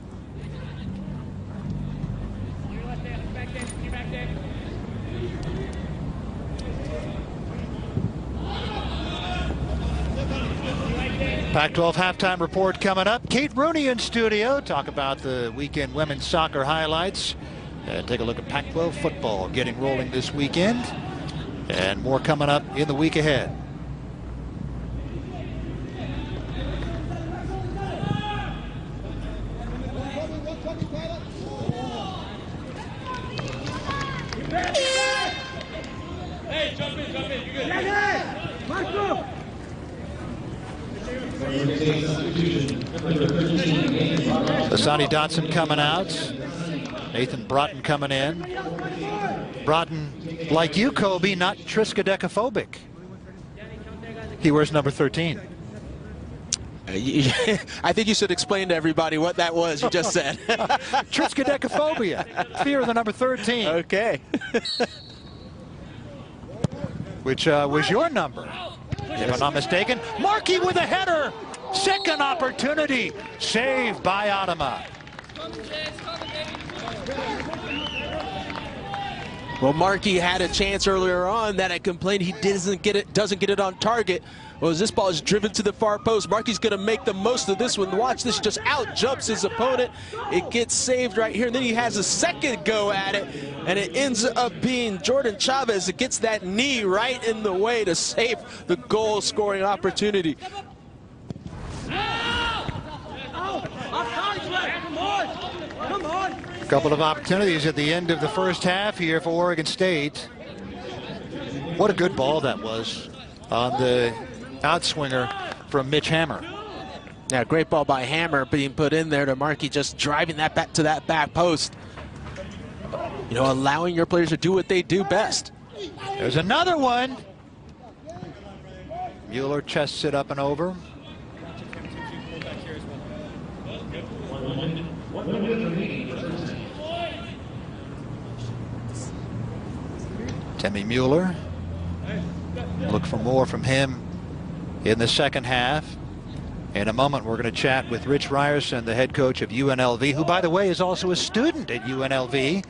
Pac-12 halftime report coming up. Kate Rooney in studio. Talk about the weekend women's soccer highlights. And take a look at Pac-12 football getting rolling this weekend. And more coming up in the week ahead. Hey, jump in, jump in. You good? Marco! Hassani Dotson coming out. Nathan Broughton coming in. Broughton, like you, Kobe, not triskaidekaphobic. He wears number 13. I think you should explain to everybody what that was you just said. Triskaidekaphobia, fear of the number 13. Okay. Which uh, was your number, if I'm not mistaken. Markey with a header. Second opportunity. Saved by Adama. Well, Markey had a chance earlier on that I complained he doesn't get it, doesn't get it on target. Well, as this ball is driven to the far post, Markey's going to make the most of this one. Watch this, just out jumps his opponent. It gets saved right here, and then he has a second go at it, and it ends up being Jordan Chavez that gets that knee right in the way to save the goal scoring opportunity. A couple of opportunities at the end of the first half here for Oregon State. What a good ball that was on the outswinger from Mitch Hammer. Yeah, great ball by Hammer being put in there to Markey, just driving that back to that back post. You know, allowing your players to do what they do best. There's another one. Mueller chests it up and over. Timmy Mueller. Look for more from him in the second half. In a moment, we're going to chat with Rich Ryerson, the head coach of UNLV, who, by the way, is also a student at UNLV.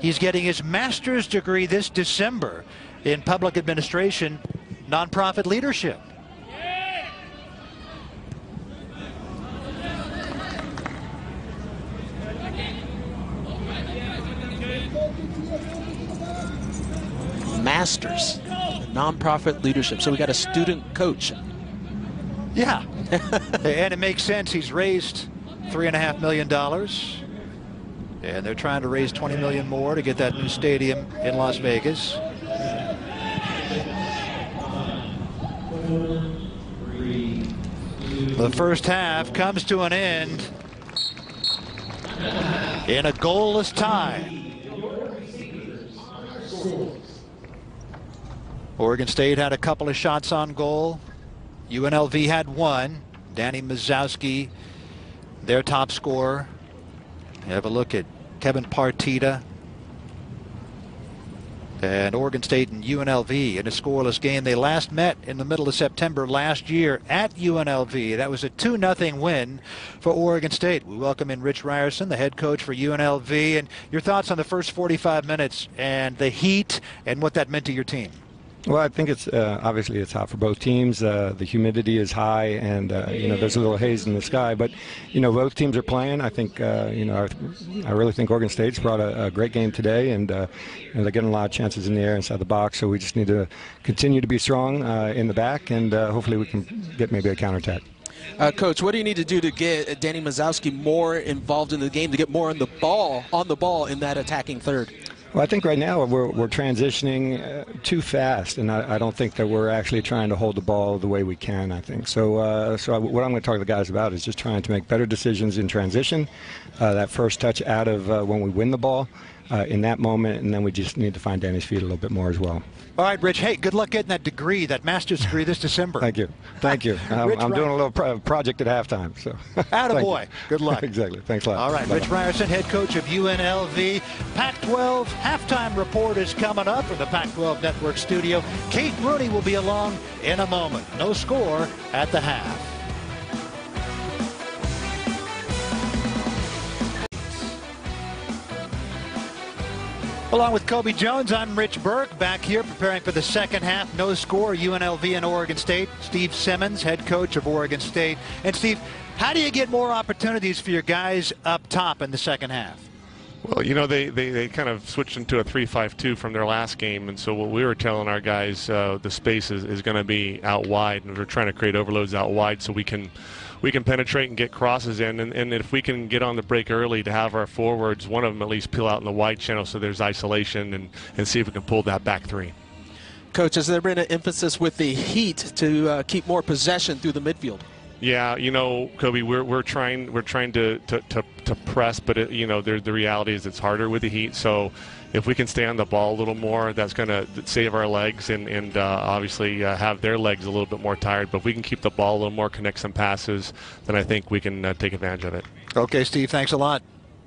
He's getting his master's degree this December in public administration, nonprofit leadership. Masters, nonprofit leadership. So we got a student coach. Yeah. and it makes sense. He's raised three and a half million dollars. And they're trying to raise 20 million more to get that new stadium in Las Vegas. The first half comes to an end in a goalless tie. Oregon State had a couple of shots on goal. UNLV had one. Danny Musovski, their top scorer. Have a look at Kevin Partida. And Oregon State and UNLV in a scoreless game. They last met in the middle of September last year at UNLV. That was a 2 0 win for Oregon State. We welcome in Rich Ryerson, the head coach for UNLV. And your thoughts on the first 45 minutes and the heat and what that meant to your team? Well, I think it's uh, obviously it's hot for both teams. Uh, the humidity is high, and uh, you know there's a little haze in the sky. But you know both teams are playing. I think uh, you know I, really think Oregon State's brought a, a great game today, and uh, you know, they're getting a lot of chances in the air inside the box. So we just need to continue to be strong uh, in the back, and hopefully we can get maybe a counterattack. Uh, Coach, what do you need to do to get Danny Musovski more involved in the game, to get more on the ball, on the ball in that attacking third? Well, I think right now we're, we're transitioning uh, too fast, and I, I, don't think that we're actually trying to hold the ball the way we can. I think so. Uh, so I, what I'm going to talk to the guys about is just trying to make better decisions in transition. Uh, that first touch out of uh, when we win the ball, uh, in that moment, and then we just need to find Danny's feet a little bit more as well. All right, Rich. Hey, good luck getting that degree, that master's degree this December. Thank you. Thank you. I'm, I'm doing a little pro project at halftime. So. Attaboy. Good luck. exactly. Thanks a lot. All right, Bye -bye. Rich Ryerson, head coach of UNLV. Pac-12 halftime report is coming up from the Pac-12 Network studio. Kate Rooney will be along in a moment. No score at the half. Along with Kobe Jones, I'm Rich Burke back here preparing for the second half. No score, UNLV and Oregon State. Steve Simmons, head coach of Oregon State. And Steve, how do you get more opportunities for your guys up top in the second half? Well, you know, they, they, they kind of switched into a 3-5-2 from their last game, and so what we were telling our guys, uh, the space is, is going to be out wide, and we're trying to create overloads out wide so we can we can penetrate and get crosses in. And, and if we can get on the break early to have our forwards, one of them at least peel out in the wide channel so there's isolation and, and see if we can pull that back three. Coach, has there been an emphasis with the Heat to uh, keep more possession through the midfield? Yeah, you know, Kobe, we're, we're trying we're trying to, to, to, to press, but it, you know, the reality is it's harder with the Heat. So if we can stay on the ball a little more, that's going to save our legs and, and uh, obviously uh, have their legs a little bit more tired. But if we can keep the ball a little more, connect some passes, then I think we can uh, take advantage of it. Okay, Steve, thanks a lot.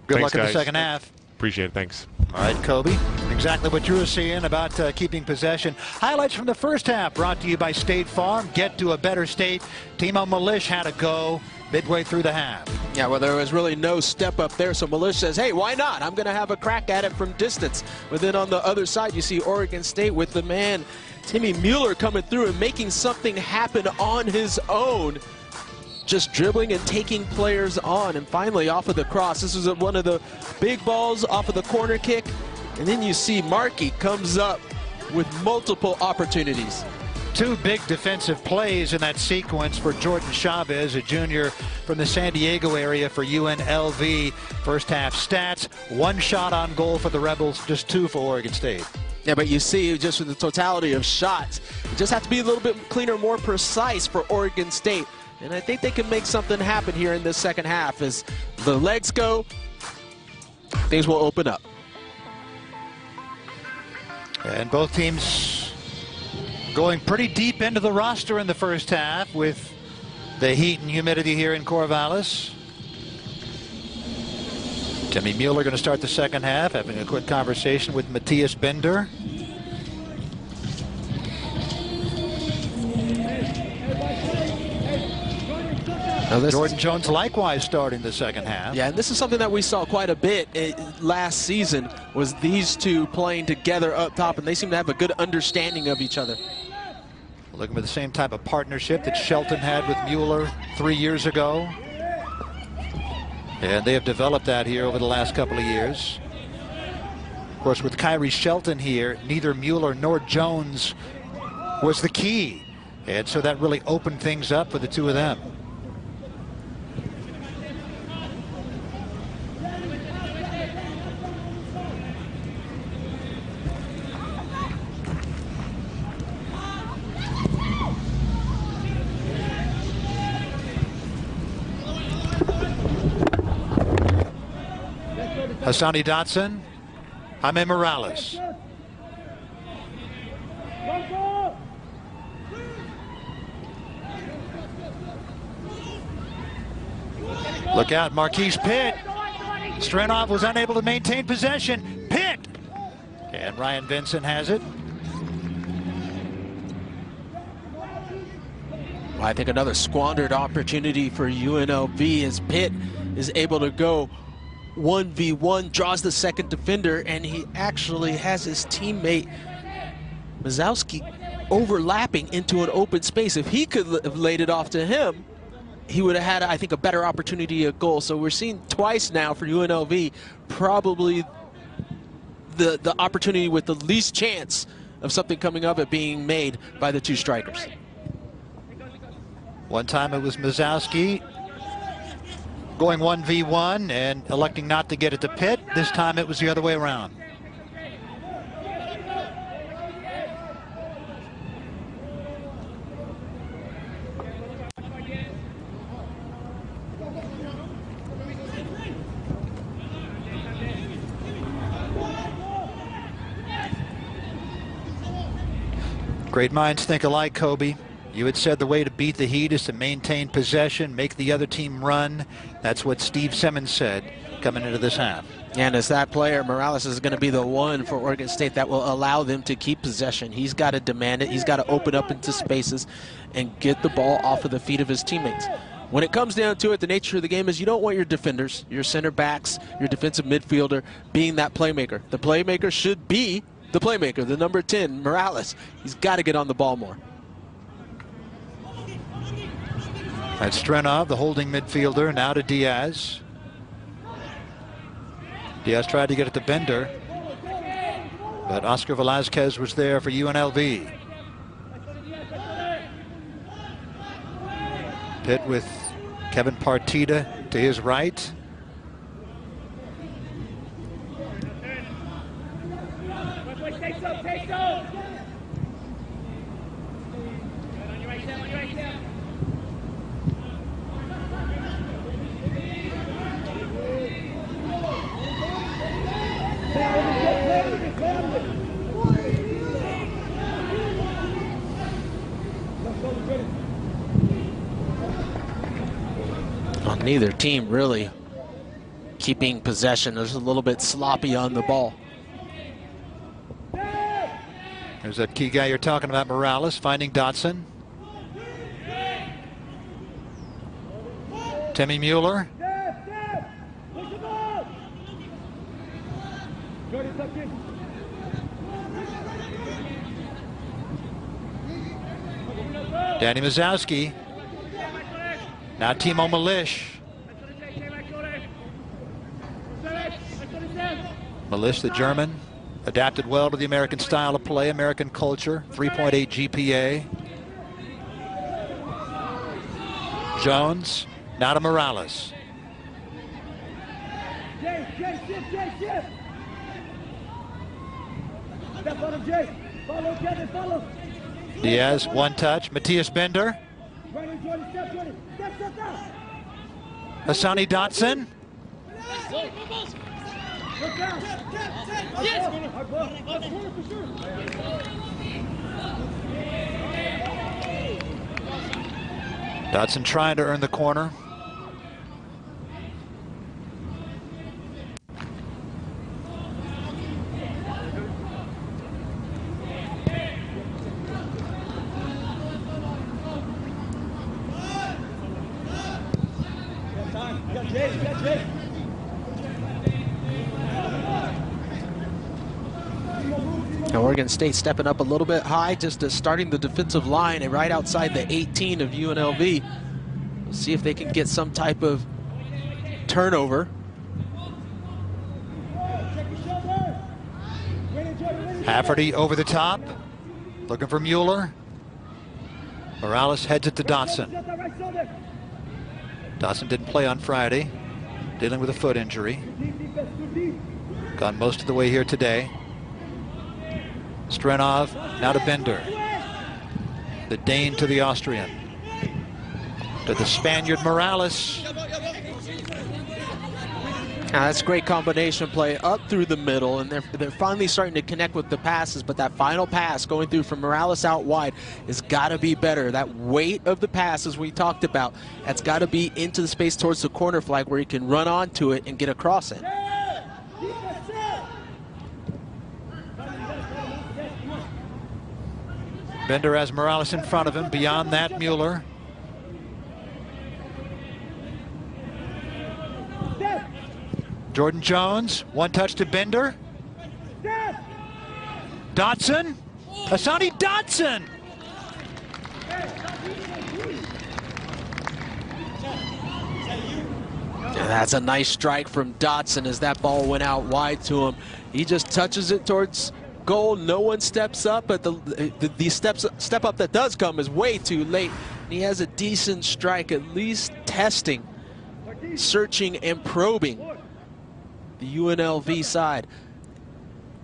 Good thanks, luck in the second half. Appreciate it. Thanks. All right, Kobe. Exactly what you were seeing about uh, keeping possession. Highlights from the first half brought to you by State Farm. Get to a better state. Timo Milish had a go midway through the half. Yeah, well, there was really no step up there, so Milish says, hey, why not? I'm going to have a crack at it from distance. But then on the other side, you see Oregon State with the man, Timmy Mueller, coming through and making something happen on his own just dribbling and taking players on. And finally, off of the cross, this was one of the big balls off of the corner kick. And then you see Markey comes up with multiple opportunities. Two big defensive plays in that sequence for Jordan Chavez, a junior from the San Diego area for UNLV. First half stats, one shot on goal for the Rebels, just two for Oregon State. Yeah, but you see, just with the totality of shots, you just have to be a little bit cleaner, more precise for Oregon State. And I think they can make something happen here in this second half as the legs go, things will open up. And both teams Going pretty deep into the roster in the first half with the heat and humidity here in Corvallis. Timmy Mueller going to start the second half, having a quick conversation with Matthias Binder. Jordan Jones likewise starting the second half. Yeah, and this is something that we saw quite a bit eh, last season was these two playing together up top, and they seem to have a good understanding of each other. Looking for the same type of partnership that Shelton had with Mueller three years ago. And they have developed that here over the last couple of years. Of course, with Khiry Shelton here, neither Mueller nor Jones was the key. And so that really opened things up for the two of them. Hassani Dotson, Jaime Morales. Look out, Marquise Pitt. Strenov was unable to maintain possession. Pitt! And Ryan Vincent has it. Well, I think another squandered opportunity for UNLV as Pitt is able to go 1v1, draws the second defender, and he actually has his teammate Musovski overlapping into an open space. If he could have laid it off to him, he would have had, I think, a better opportunity at goal. So we're seeing twice now for UNLV, probably the, the opportunity with the least chance of something coming up at being made by the two strikers. One time it was Musovski going 1v1 and electing not to get it to pit. This time it was the other way around. Great minds think alike, Kobe. You had said the way to beat the Heat is to maintain possession, make the other team run. That's what Steve Simmons said coming into this half. And as that player, Morales is going to be the one for Oregon State that will allow them to keep possession. He's got to demand it. He's got to open up into spaces and get the ball off of the feet of his teammates. When it comes down to it, the nature of the game is you don't want your defenders, your center backs, your defensive midfielder being that playmaker. The playmaker should be the playmaker, the number 10, Morales. He's got to get on the ball more. That's Strenov, the holding midfielder, now to Diaz. Diaz tried to get it to Binder, but Oscar Velazquez was there for UNLV. Pitt with Kevin Partida to his right. Neither team really keeping possession. There's a little bit sloppy on the ball. There's that key guy you're talking about, Morales, finding Dotson. Timmy Mueller. Danny Musovski. Now Timo Milish. Milish, the German, adapted well to the American style of play, American culture, 3.8 GPA. Jones, now to Morales. Diaz, one touch. Matthias Binder. Hassani Dotson. Dotson trying to earn the corner. Oregon State stepping up a little bit high, just uh, starting the defensive line and right outside the 18 of UNLV. We'll see if they can get some type of turnover. Hafferty over the top, looking for Mueller. Morales heads it to Dotson. Dotson didn't play on Friday, dealing with a foot injury. Gone most of the way here today. Strenov now to Binder. The Dane to the Austrian. To the Spaniard Morales. Now, that's a great combination play up through the middle, and they're, they're finally starting to connect with the passes, but that final pass going through from Morales out wide has got to be better. That weight of the passes we talked about, that's got to be into the space towards the corner flag where he can run onto it and get across it. Binder has Morales in front of him. Beyond that, Mueller. Jordan Jones, one touch to Binder. Dotson. Hassani Dotson. That's a nice strike from Dotson as that ball went out wide to him. He just touches it towards goal. No one steps up, but the, the, the steps, step up that does come is way too late. And he has a decent strike, at least testing, searching and probing the UNLV side.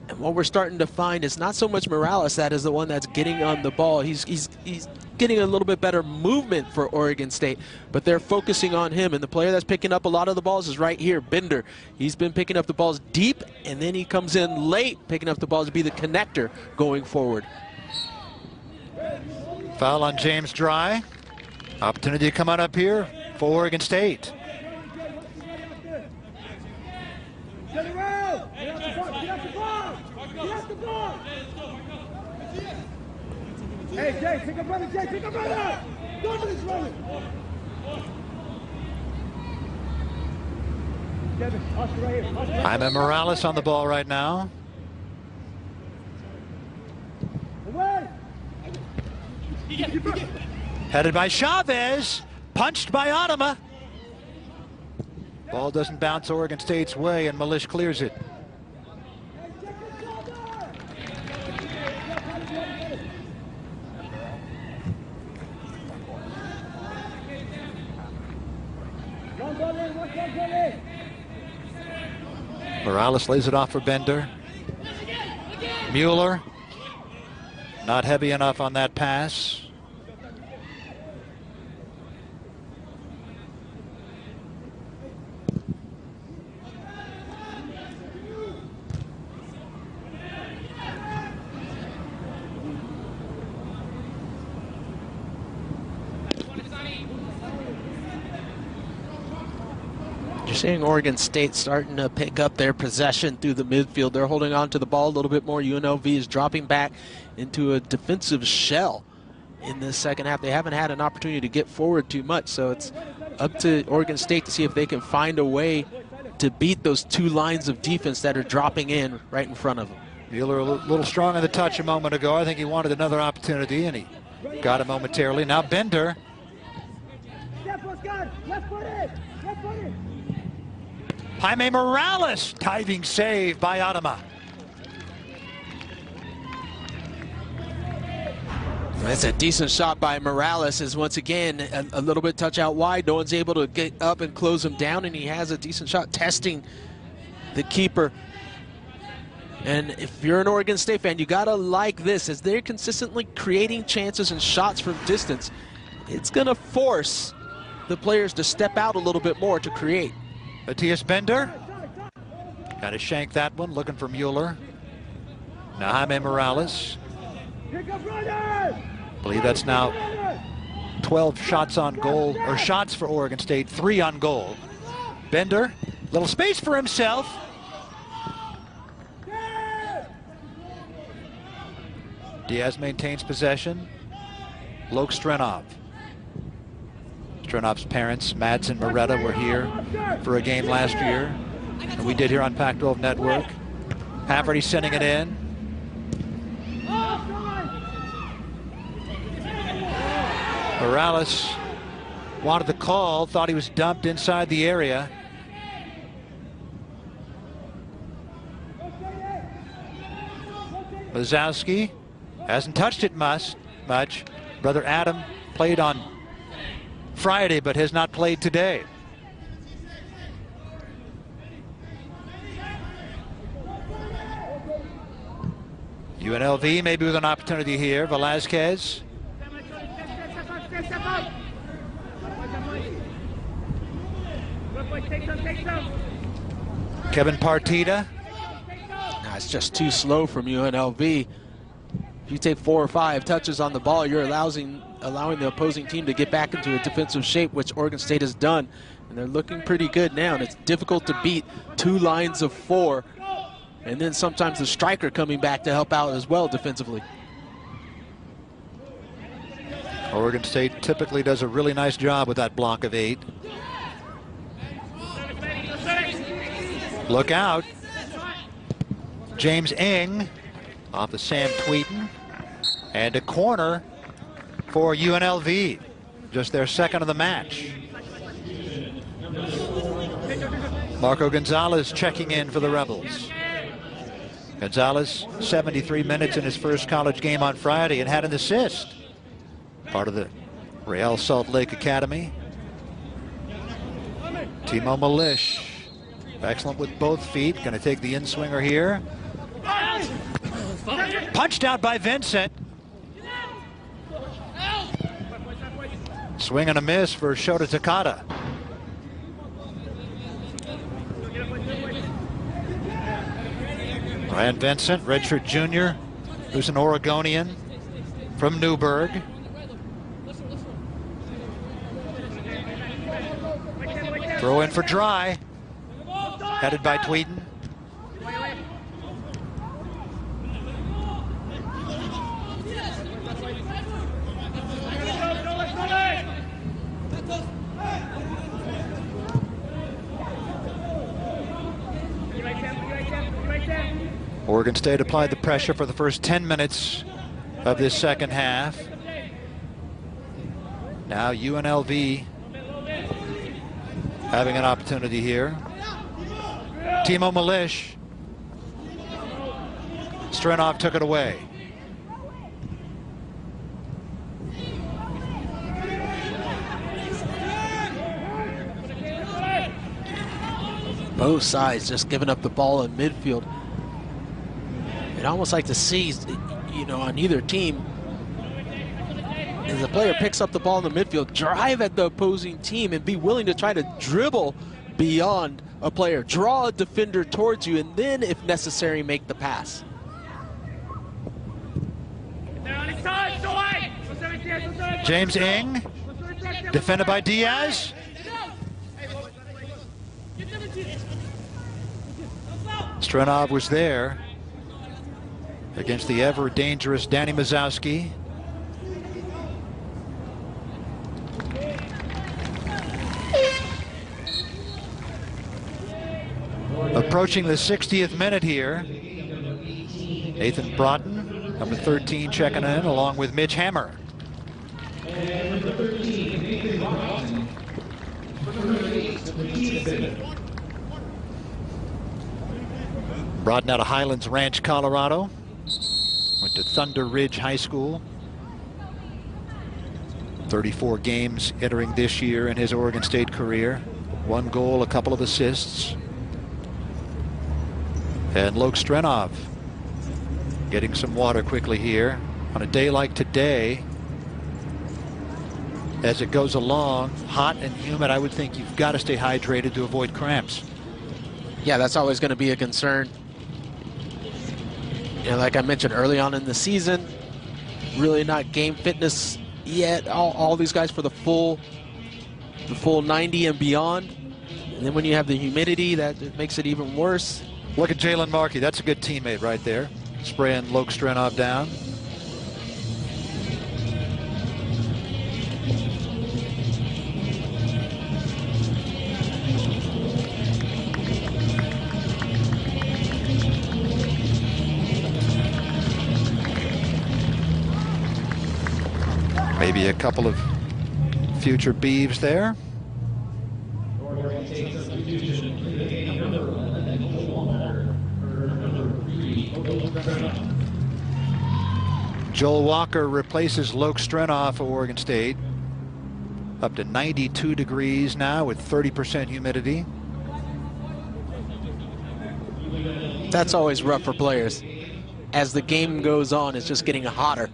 And what we're starting to find is not so much Morales that is the one that's getting on the ball. He's, he's, he's getting a little bit better movement for Oregon State, but they're focusing on him. And the player that's picking up a lot of the balls is right here, Binder. He's been picking up the balls deep, and then he comes in late, picking up the balls to be the connector going forward. Foul on James Dry. Opportunity to come on up here for Oregon State. Hey, Jay, take a brother, Jay, take a brother! Nobody's running! Kevin, Oscar right here. Oscar. Jaime Morales on the ball right now. Away! Headed by Chavez. Punched by Adama. Ball doesn't bounce Oregon State's way, and Malish clears it. Morales lays it off for Binder. Mueller, not heavy enough on that pass. Seeing Oregon State starting to pick up their possession through the midfield. They're holding on to the ball a little bit more. UNLV is dropping back into a defensive shell in this second half. They haven't had an opportunity to get forward too much, so it's up to Oregon State to see if they can find a way to beat those two lines of defense that are dropping in right in front of them. Mueller a little strong in the touch a moment ago. I think he wanted another opportunity, and he got it momentarily. Now Binder. Jaime Morales, diving save by Adama. That's a decent shot by Morales is once again a, a, little bit touch out wide. No one's able to get up and close him down, and he has a decent shot testing the keeper. And if you're an Oregon State fan, you gotta like this as they're consistently creating chances and shots from distance. It's gonna force the players to step out a little bit more to create. Matthias Binder. Got to shank that one, looking for Mueller. Now Jaime Morales. believe that's now 12 shots on goal, or shots for Oregon State, three on goal. Binder, little space for himself. Diaz maintains possession. Loke Strenov. Parents, Mads and Moretta, were here for a game last year. And we did here on Pac-12 Network. Haverty sending it in. Morales wanted the call, thought he was dumped inside the area. Musovski hasn't touched it much. Brother Adam played on Friday but has not played today. UNLV maybe with an opportunity here. Velasquez. Kevin Partida. Nah, it's just too slow from UNLV. If you take four or five touches on the ball, you're allowing, allowing the opposing team to get back into a defensive shape, which Oregon State has done. And they're looking pretty good now, and it's difficult to beat two lines of four. And then sometimes the striker coming back to help out as well defensively. Oregon State typically does a really nice job with that block of eight. Look out. James Eng off the Sam Tweeten. And a corner for UNLV. Just their second of the match. Marco Gonzalez checking in for the Rebels. Gonzalez, 73 minutes in his first college game on Friday and had an assist. Part of the Real Salt Lake Academy. Timo Milish, excellent with both feet. Going to take the in-swinger here. Punched out by Vincent. Swing and a miss for Shota Takata. Ryan Vincent, redshirt junior, who's an Oregonian from Newberg. Throw in for Dry. Headed by Tweeden. Oregon State applied the pressure for the first 10 minutes of this second half. Now UNLV having an opportunity here. Timo Milish. Strenov took it away. Both sides just giving up the ball in midfield. I'd almost like to see, you know, on either team, as a player picks up the ball in the midfield, drive at the opposing team and be willing to try to dribble beyond a player. Draw a defender towards you and then, if necessary, make the pass. James Eng, defended by Diaz. Strenov was there against the ever dangerous Danny Musovski. Approaching the 60th minute here. Nathan Broughton, number 13, checking in along with Mitch Hammer. Broughton out of Highlands Ranch, Colorado. Went to Thunder Ridge High School. 34 games entering this year in his Oregon State career. One goal, a couple of assists. And Loke Strenov getting some water quickly here. On a day like today, as it goes along, hot and humid, I would think you've got to stay hydrated to avoid cramps. Yeah, that's always going to be a concern. You know, like I mentioned early on in the season, really not game fitness yet. All, all these guys for the full, the full 90 and beyond. And then when you have the humidity, that makes it even worse. Look at Jalen Markey. That's a good teammate right there. Spraying Loke Strenov down. Maybe a couple of future Beavs there. Joel Walker replaces Loke Strenov for Oregon State. Up to 92 degrees now with 30% humidity. That's always rough for players. As the game goes on, it's just getting hotter.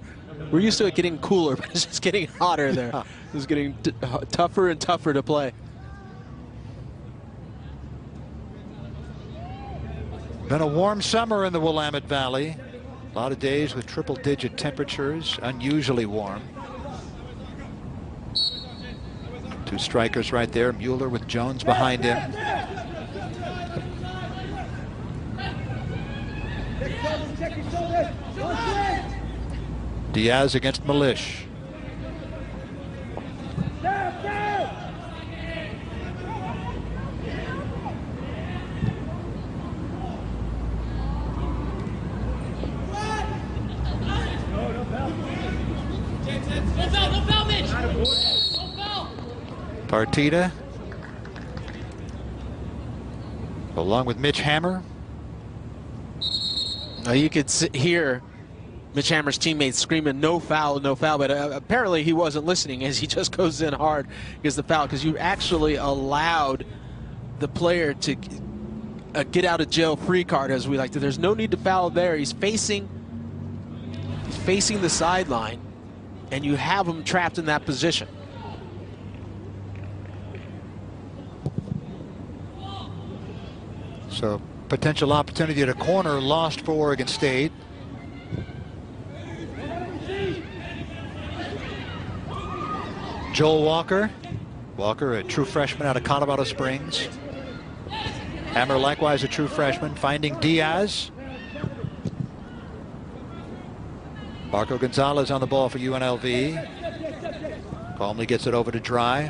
We're used to it getting cooler, but it's just getting hotter there. Yeah. It's getting uh, tougher and tougher to play. Been a warm summer in the Willamette Valley. A lot of days with triple digit temperatures, unusually warm. Two strikers right there, Mueller with Jones behind him. Check your shoulders. Mitch! Don't foul! Partida. Along with Mitch Hammer. Now you could sit hear Mitch Hammer's teammates screaming, no foul, no foul, but uh, apparently he wasn't listening as he just goes in hard against the foul because you actually allowed the player to a get out of jail free card, as we like to. There's no need to foul there. He's facing, he's facing the sideline, and you have him trapped in that position. So potential opportunity at a corner lost for Oregon State. Joel Walker. Walker, a true freshman out of Colorado Springs. Hammer, likewise a true freshman, finding Diaz. Marco Gonzalez on the ball for UNLV. Calmly gets it over to Dry.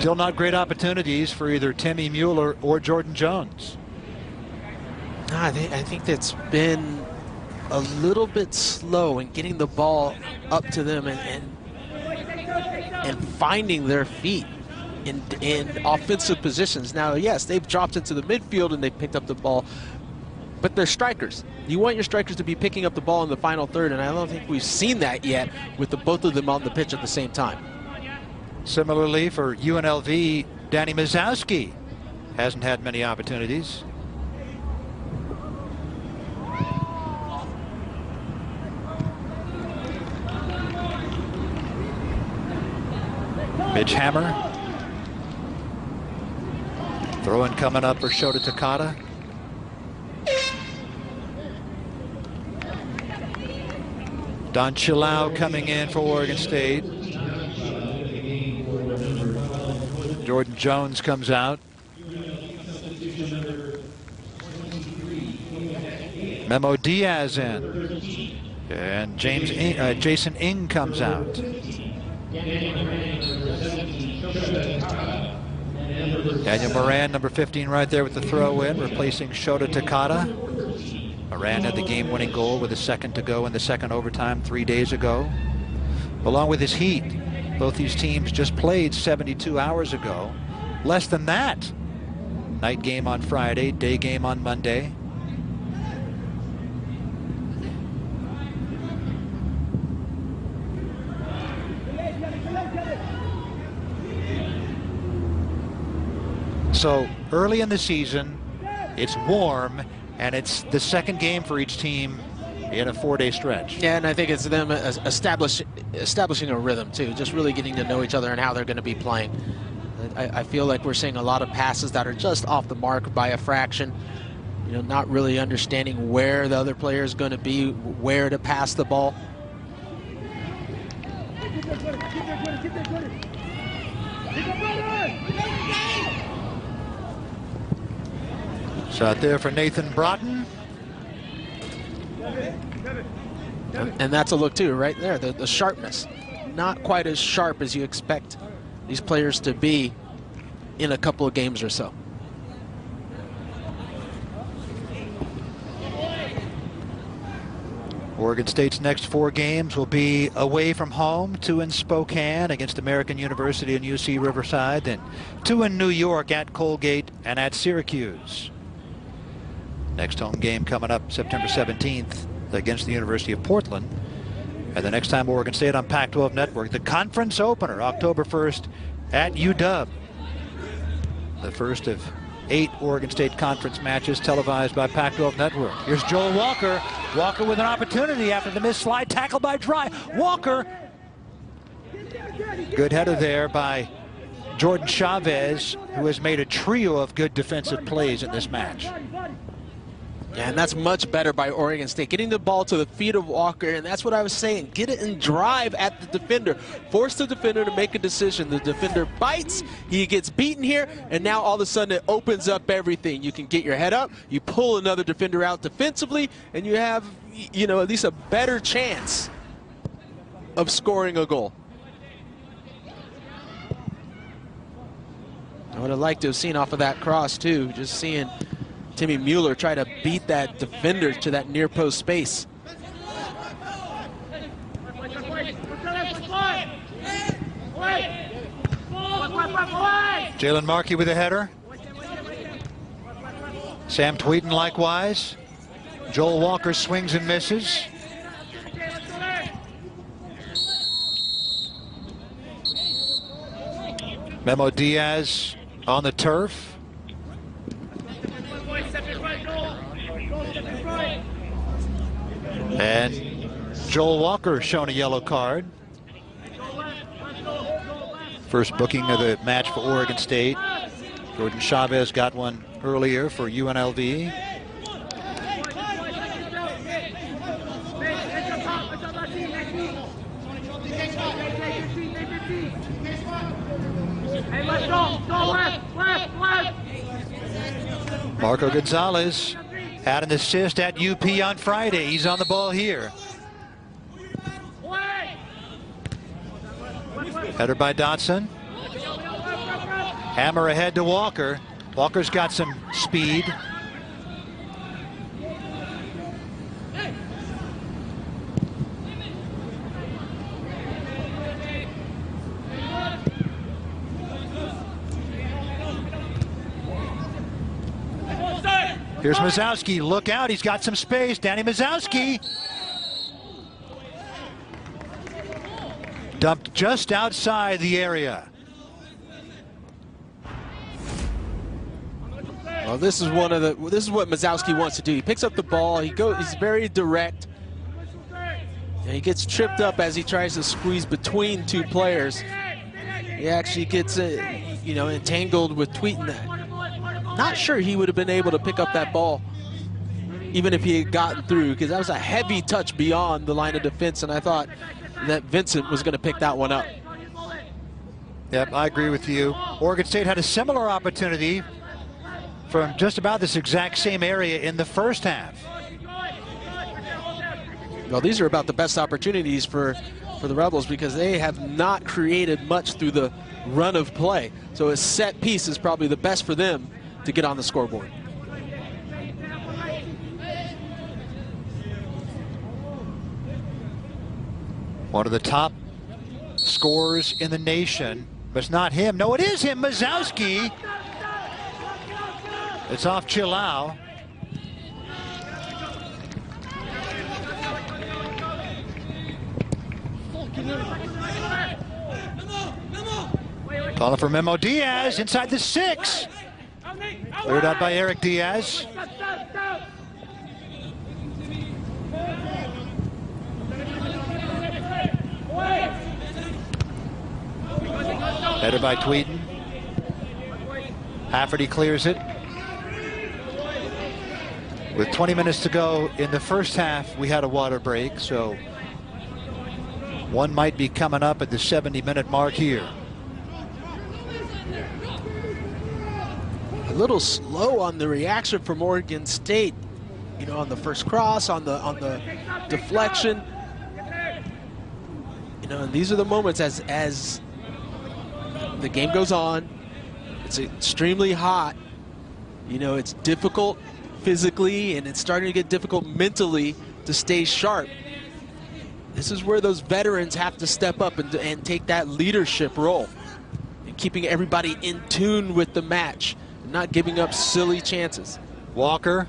Still not great opportunities for either Timmy Mueller or Jordan Jones. I think, I think that's been a little bit slow in getting the ball up to them and and, and finding their feet in in offensive positions. Now, yes, they've dropped into the midfield and they picked up the ball, but they're strikers. You want your strikers to be picking up the ball in the final third, and I don't think we've seen that yet with the both of them on the pitch at the same time. Similarly for UNLV, Danny Musovski hasn't had many opportunities. Mitch Hammer. Throwing coming up for Shota Takata. Don Chilau coming in for Oregon State. Jordan Jones comes out. Memo Diaz in. And James In- uh, Jason Ing comes out. Daniel Moran, number 15, right there with the throw in, replacing Shota Takata. Moran had the game winning goal with a second to go in the second overtime three days ago. Along with his Heat, both these teams just played 72 hours ago. Less than that. Night game on Friday, day game on Monday. So early in the season, it's warm, and it's the second game for each team in a four-day stretch. Yeah, and I think it's them establish, establishing a rhythm too, just really getting to know each other and how they're going to be playing. I, I, feel like we're seeing a lot of passes that are just off the mark by a fraction. You know, not really understanding where the other player is going to be, where to pass the ball. Shot there for Nathan Broughton. And that's a look too, right there, the, the sharpness. Not quite as sharp as you expect these players to be in a couple of games or so. Oregon State's next four games will be away from home, two in Spokane against American University and UC Riverside, then two in New York at Colgate and at Syracuse. Next home game coming up September 17th against the University of Portland. And the next time Oregon State on Pac-12 Network, the conference opener, October 1st at UW. The first of eight Oregon State conference matches televised by Pac-12 Network. Here's Joel Walker. Walker with an opportunity after the missed slide tackled by Dry. Walker. Good header there by Jordan Chavez, who has made a trio of good defensive plays in this match. Yeah, and that's much better by Oregon State. Getting the ball to the feet of Walker, and that's what I was saying. Get it and drive at the defender. Force the defender to make a decision. The defender bites, he gets beaten here, and now all of a sudden it opens up everything. You can get your head up, you pull another defender out defensively, and you have, you know, at least a better chance of scoring a goal. I would have liked to have seen off of that cross, too, just seeing Timmy Mueller try to beat that defender to that near post space. Jalen Markey with a header. Sam Tweeton likewise. Joel Walker swings and misses. Memo Diaz on the turf. And Joel Walker shown a yellow card. First booking of the match for Oregon State. Jordan Chavez got one earlier for UNLV. Marco Gonzalez had an assist at UP on Friday. He's on the ball here. Header by Dotson. Hammer ahead to Walker. Walker's got some speed. Here's Musovski. Look out. He's got some space. Danny Musovski. Dumped just outside the area. Well, this is one of the. This is what Musovski wants to do. He picks up the ball. He goes. He's very direct. And he gets tripped up as he tries to squeeze between two players. He actually gets, uh, you know, entangled with Tweeton not sure he would have been able to pick up that ball even if he had gotten through because that was a heavy touch beyond the line of defense and I thought that Vincent was going to pick that one up. Yep, I agree with you. Oregon State had a similar opportunity from just about this exact same area in the first half. Well, these are about the best opportunities for, for the Rebels because they have not created much through the run of play. So a set piece is probably the best for them to get on the scoreboard. One of the top scorers in the nation, but it's not him. No, it is him, Musovski. It's off Chilau. Calling for Memo Diaz inside the six. Cleared out by Eric Diaz. Headed by Tweeden. Hafferty clears it. With 20 minutes to go in the first half, we had a water break, so one might be coming up at the 70 minute mark here. a little slow on the reaction from Oregon State. You know, on the first cross, on the on the deflection. You know, and these are the moments as as the game goes on. It's extremely hot. You know, it's difficult physically, and it's starting to get difficult mentally to stay sharp. This is where those veterans have to step up and, and take that leadership role, and keeping everybody in tune with the match not giving up silly chances. Walker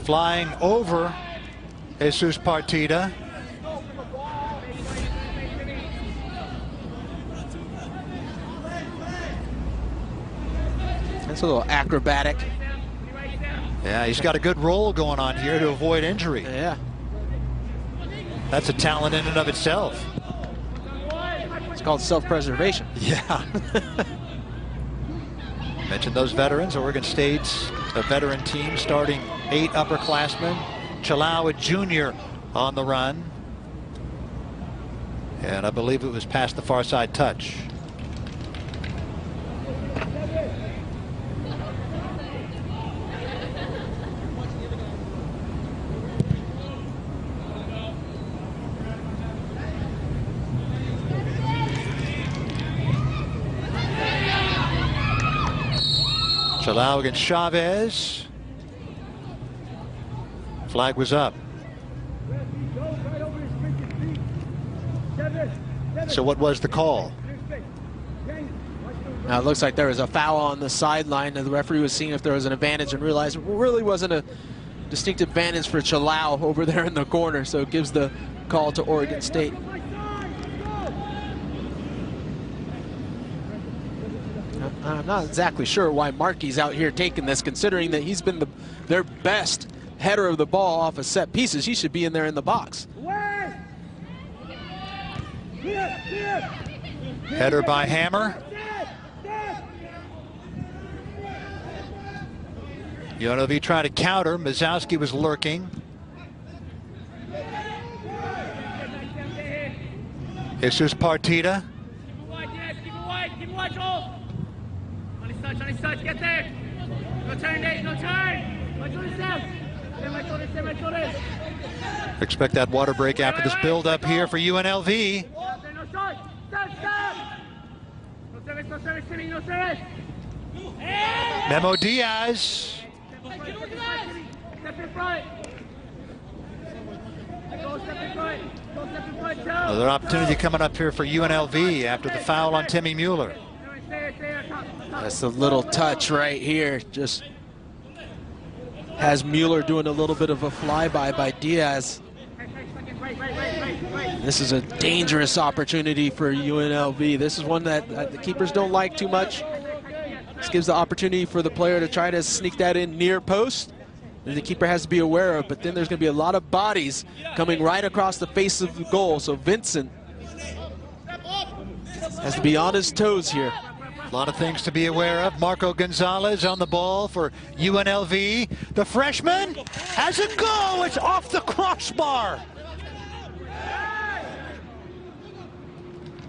flying over Jesus Partida. That's a little acrobatic. Yeah, he's got a good roll going on here to avoid injury. Yeah. That's a talent in and of itself. It's called self-preservation. Yeah. Mentioned those veterans. Oregon State's a veteran team starting eight upperclassmen. Chalao, a junior, on the run. And I believe it was past the far side touch. Chalao against Chavez. Flag was up. So what was the call? Now it looks like there was a foul on the sideline the referee was seeing if there was an advantage and realized it really wasn't a distinct advantage for Chalao over there in the corner. So it gives the call to Oregon State. I'm not exactly sure why Markey's out here taking this, considering that he's been the, their best header of the ball off of set pieces. He should be in there in the box. Header by Hammer. UNLV tried to counter. Musovski was lurking. Jesus Partida. Keep it wide, yes, keep it wide, keep it wide, Joel. On his touch, on his touch, get there. No turn, Nate, no turn. My shoulders down. My shoulders, my shoulders. Expect that water break after this build up here for UNLV. No shot. Stop, stop. No service, no service, Timmy, no service. Hey! Memo Diaz. Step in front. Step in front. Step in front, Another opportunity coming up here for UNLV after the foul on Timmy Mueller. That's a little touch right here. Just has Mueller doing a little bit of a flyby by Diaz. This is a dangerous opportunity for UNLV. This is one that the keepers don't like too much. This gives the opportunity for the player to try to sneak that in near post. And the keeper has to be aware of, but then there's going to be a lot of bodies coming right across the face of the goal. So Vincent has to be on his toes here. A lot of things to be aware of. Marco Gonzalez on the ball for UNLV. The freshman has a go. It's off the crossbar.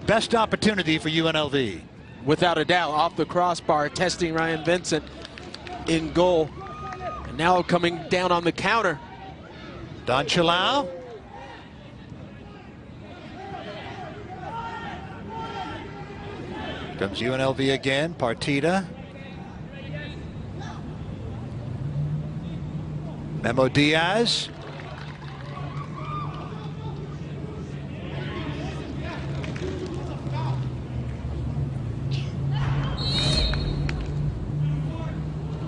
Best opportunity for UNLV. without a doubt, off the crossbar, testing Ryan Vincent in goal. And now coming down on the counter. Don Chalao. Comes UNLV again. Partida. Memo Diaz.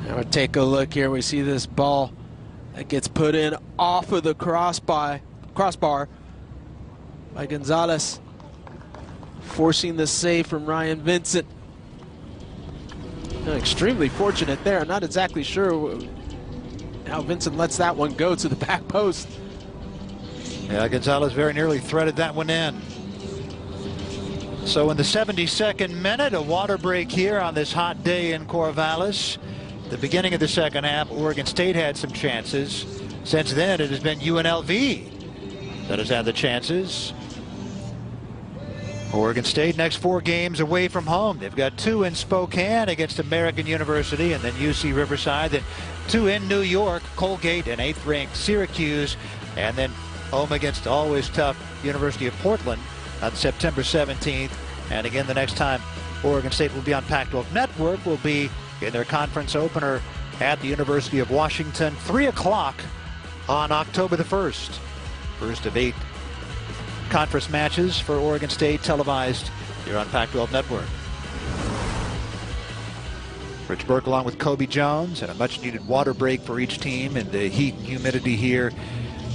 Now we take a look here. We see this ball that gets put in off of the crossbar by Gonzalez, forcing the save from Ryan Vincent. Extremely fortunate there. Not exactly sure how Vincent lets that one go to the back post. Yeah, Gonzalez very nearly threaded that one in. So in the 72nd minute, a water break here on this hot day in Corvallis. The beginning of the second half, Oregon State had some chances. Since then, it has been UNLV that has had the chances. Oregon State next four games away from home. They've got two in Spokane against American University and then UC Riverside. Then two in New York, Colgate and eighth ranked Syracuse. And then home against always tough University of Portland on September 17th. And again, the next time Oregon State will be on Pac-12 Network will be in their conference opener at the University of Washington, 3 o'clock on October the 1st. First of eight conference matches for Oregon State televised here on Pac-12 Network. Rich Burke along with Kobe Jones and a much needed water break for each team in the heat and humidity here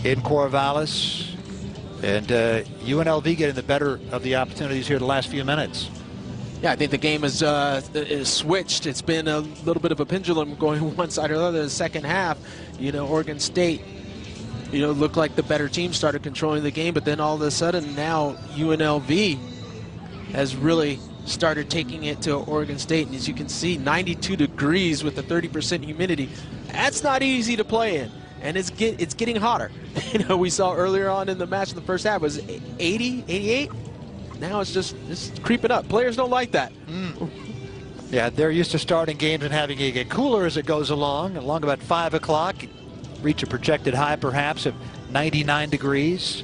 in Corvallis. And uh, UNLV getting the better of the opportunities here the last few minutes. Yeah, I think the game is, uh, is switched. It's been a little bit of a pendulum going one side or the other. The second half, you know, Oregon State, you know, looked like the better team started controlling the game, but then all of a sudden now UNLV has really started taking it to Oregon State. And as you can see, 92 degrees with the 30% humidity. That's not easy to play in and it's get it's getting hotter. you know, we saw earlier on in the match in the first half was 80, 88. Now it's just it's creeping up. Players don't like that. Mm. Yeah, they're used to starting games and having it get cooler as it goes along. Along about five o'clock, reach a projected high perhaps of 99 degrees.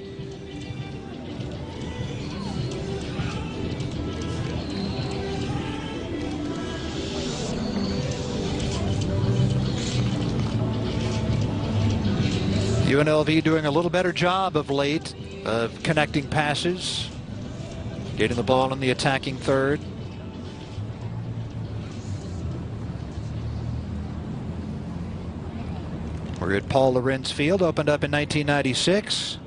UNLV doing a little better job of late of connecting passes, getting the ball in the attacking third. We're at Paul Lorenz Field, opened up in 1996.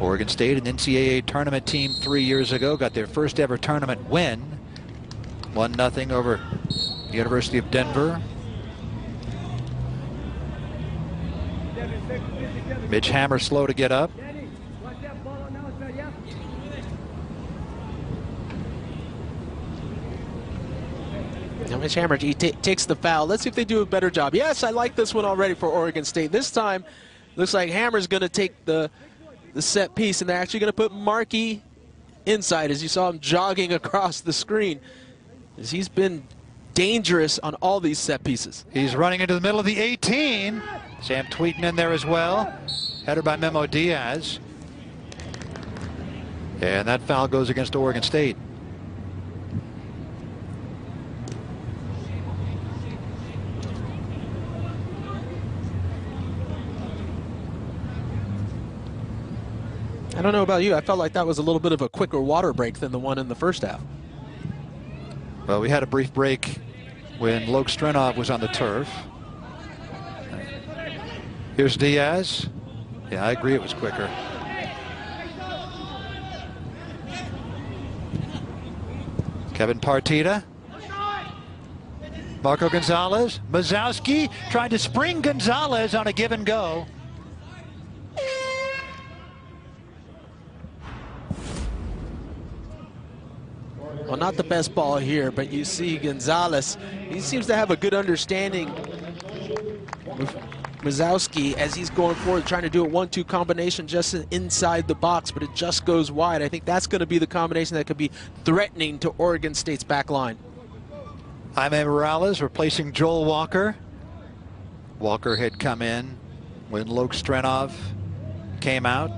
Oregon State, an NCAA tournament team three years ago, got their first ever tournament win. 1 nothing over the University of Denver. Mitch Hammer slow to get up. Mitch Hammer he takes the foul. Let's see if they do a better job. Yes, I like this one already for Oregon State. This time, looks like Hammer's going to take the the set piece, and they're actually going to put Markey inside, as you saw him jogging across the screen. As he's been dangerous on all these set pieces. He's running into the middle of the 18. Sam Tweeten in there as well. Header by Memo Diaz. And that foul goes against Oregon State. I don't know about you. I felt like that was a little bit of a quicker water break than the one in the first half. Well, we had a brief break when Loke Strenov was on the turf. Here's Diaz. Yeah, I agree it was quicker. Kevin Partida. Marco Gonzalez. Musovski trying to spring Gonzalez on a give and go. Well, not the best ball here, but you see Gonzalez. He seems to have a good understanding with Musovski as he's going forward, trying to do a one-two combination just inside the box, but it just goes wide. I think that's going to be the combination that could be threatening to Oregon State's back line. Jaime Morales replacing Joel Walker. Walker had come in when Loke Strenov came out.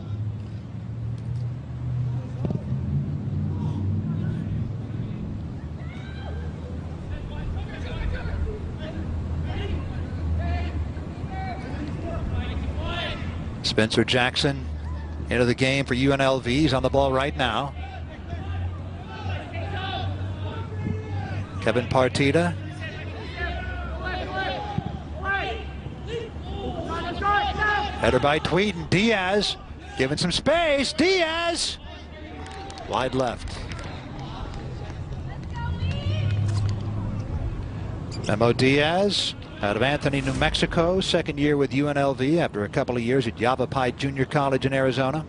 Spencer Jackson into the game for UNLV. He's on the ball right now. Kevin Partida. Header by Tweed and Diaz given some space. Diaz! Wide left. Memo Diaz out of Anthony, New Mexico, second year with UNLV after a couple of years at Yavapai Junior College in Arizona.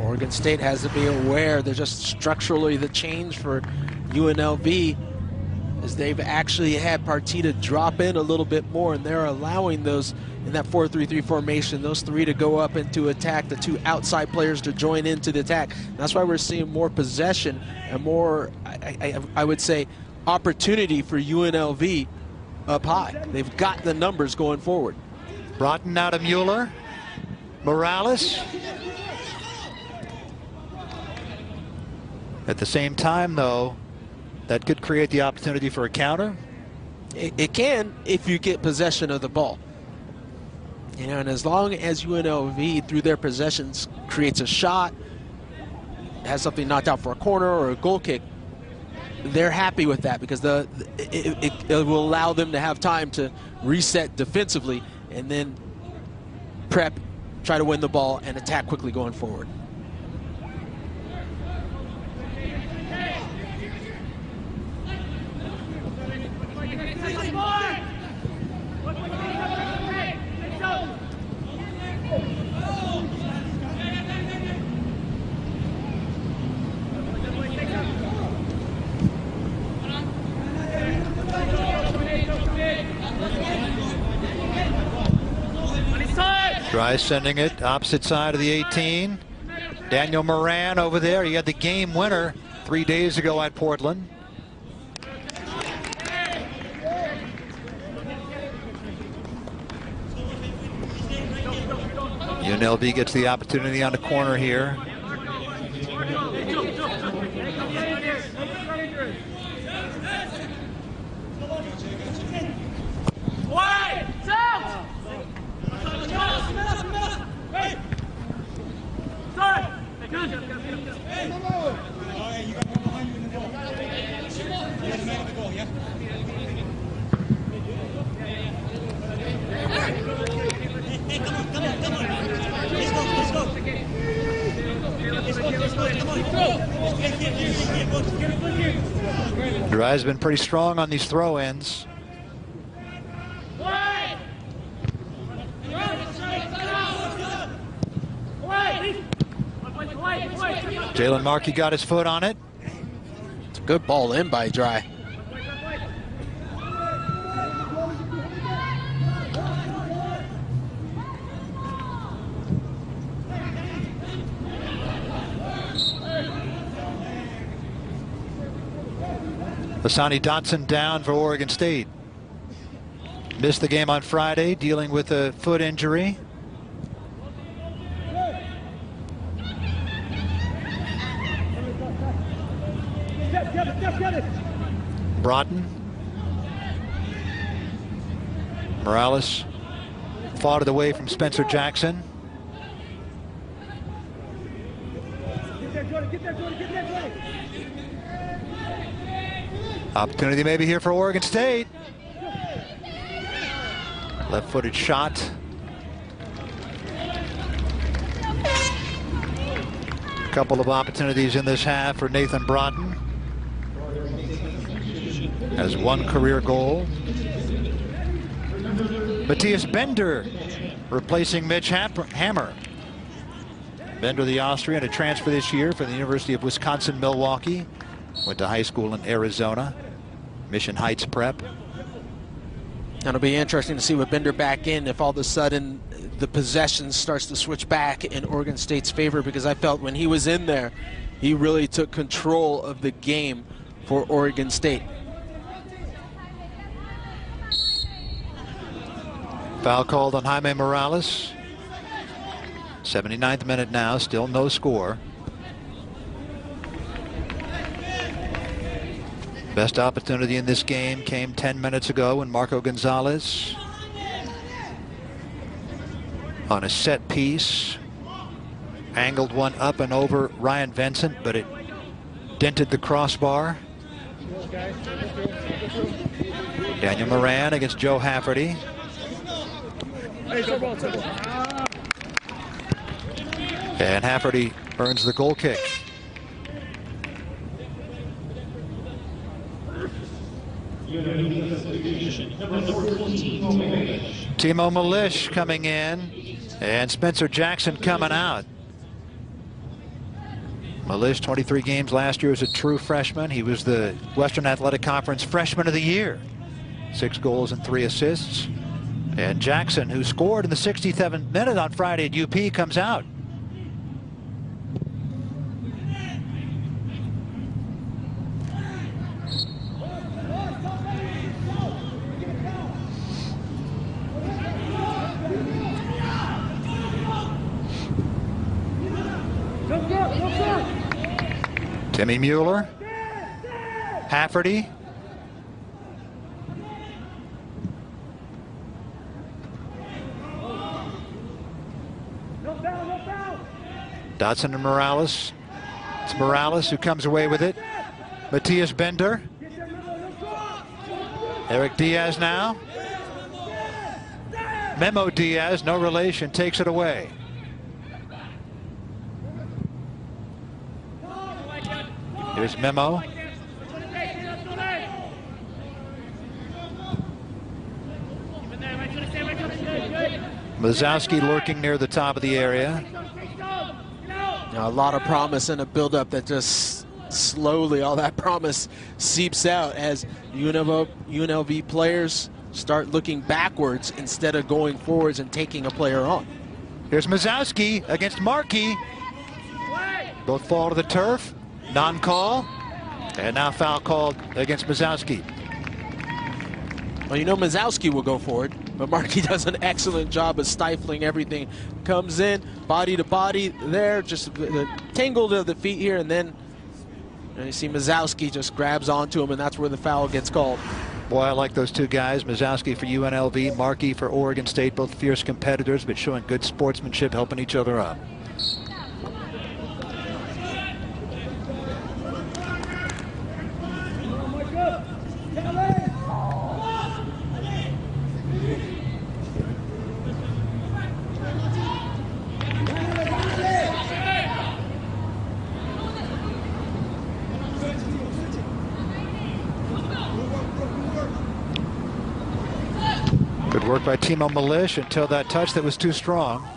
Oregon State has to be aware they're just structurally the change for UNLV is they've actually had Partida drop in a little bit more and they're allowing those in that 4-3-3 formation, those three to go up into attack, the two outside players to join into the attack. That's why we're seeing more possession and more, I, I, I would say, opportunity for UNLV up high. They've got the numbers going forward. Broughton out of Mueller. Morales. At the same time, though, that could create the opportunity for a counter. It, it can if you get possession of the ball. You know, and as long as UNLV, through their possessions, creates a shot, has something knocked out for a corner or a goal kick, they're happy with that because the it, it, it, will allow them to have time to reset defensively and then prep, try to win the ball, and attack quickly going forward. Dry sending it opposite side of the 18. Daniel Moran over there. He had the game winner three days ago at Portland. UNLV gets the opportunity on the corner here. Dry's been pretty strong on these throw-ins. Jalen Markey got his foot on it. It's a good ball in by Dry. Hassani Dotson down for Oregon State. Missed the game on Friday, dealing with a foot injury. Broughton. Morales fought it away from Spencer Jackson. Opportunity maybe here for Oregon State. Left-footed shot. A couple of opportunities in this half for Nathan Broughton. Has one career goal. Matthias Binder replacing Mitch Hammer. Binder, the Austrian, a transfer this year from the University of Wisconsin-Milwaukee. Went to high school in Arizona. Mission Heights prep. It'll be interesting to see with Binder back in if all of a sudden the possession starts to switch back in Oregon State's favor because I felt when he was in there, he really took control of the game for Oregon State. Foul called on Jaime Morales. 79th minute now, still no score. Best opportunity in this game came 10 minutes ago when Marco Gonzalez on a set piece angled one up and over Ryan Vincent, but it dented the crossbar. Daniel Moran against Joe Hafferty. And Hafferty earns the goal kick. Timo Milish coming in and Spencer Jackson coming out. Milish, 23 games last year as a true freshman. He was the Western Athletic Conference Freshman of the Year. Six goals and three assists. And Jackson, who scored in the 67th minute on Friday at UP, comes out. Timmy Mueller. Hafferty. Dotson and Morales. It's Morales who comes away with it. Matthias Binder. Eric Diaz now. Memo Diaz, no relation, takes it away. Here's Memo. Musovski lurking near the top of the area. A lot of promise and a buildup that just slowly, all that promise seeps out as UNLV, UNLV players start looking backwards instead of going forwards and taking a player on. Here's Musovski against Markey. Both fall to the turf. Non-call. And now foul called against Musovski. Well, you know Musovski will go forward, but Markey does an excellent job of stifling everything. Comes in, body to body there, just the tangled of the feet here, and then and you see Musovski just grabs onto him, and that's where the foul gets called. Boy, I like those two guys. Musovski for UNLV, Markey for Oregon State, both fierce competitors, but showing good sportsmanship, helping each other up. Work by Timo Milish until that touch that was too strong.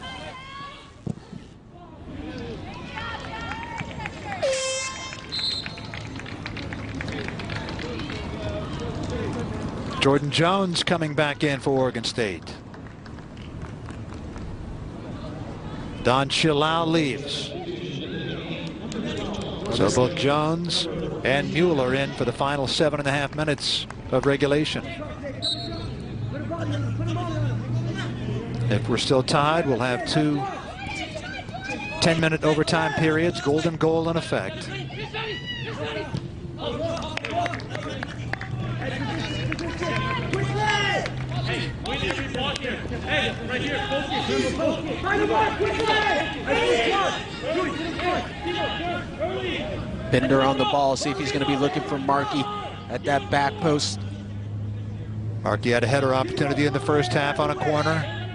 Jordan Jones coming back in for Oregon State. Don Chilau leaves. So both Jones and Mueller in for the final seven and a half minutes of regulation. If we're still tied, we'll have two 10-minute overtime periods, golden goal in effect. Binder on the ball, see if he's going to be looking for Markey at that back post. Markey had a header opportunity in the first half on a corner.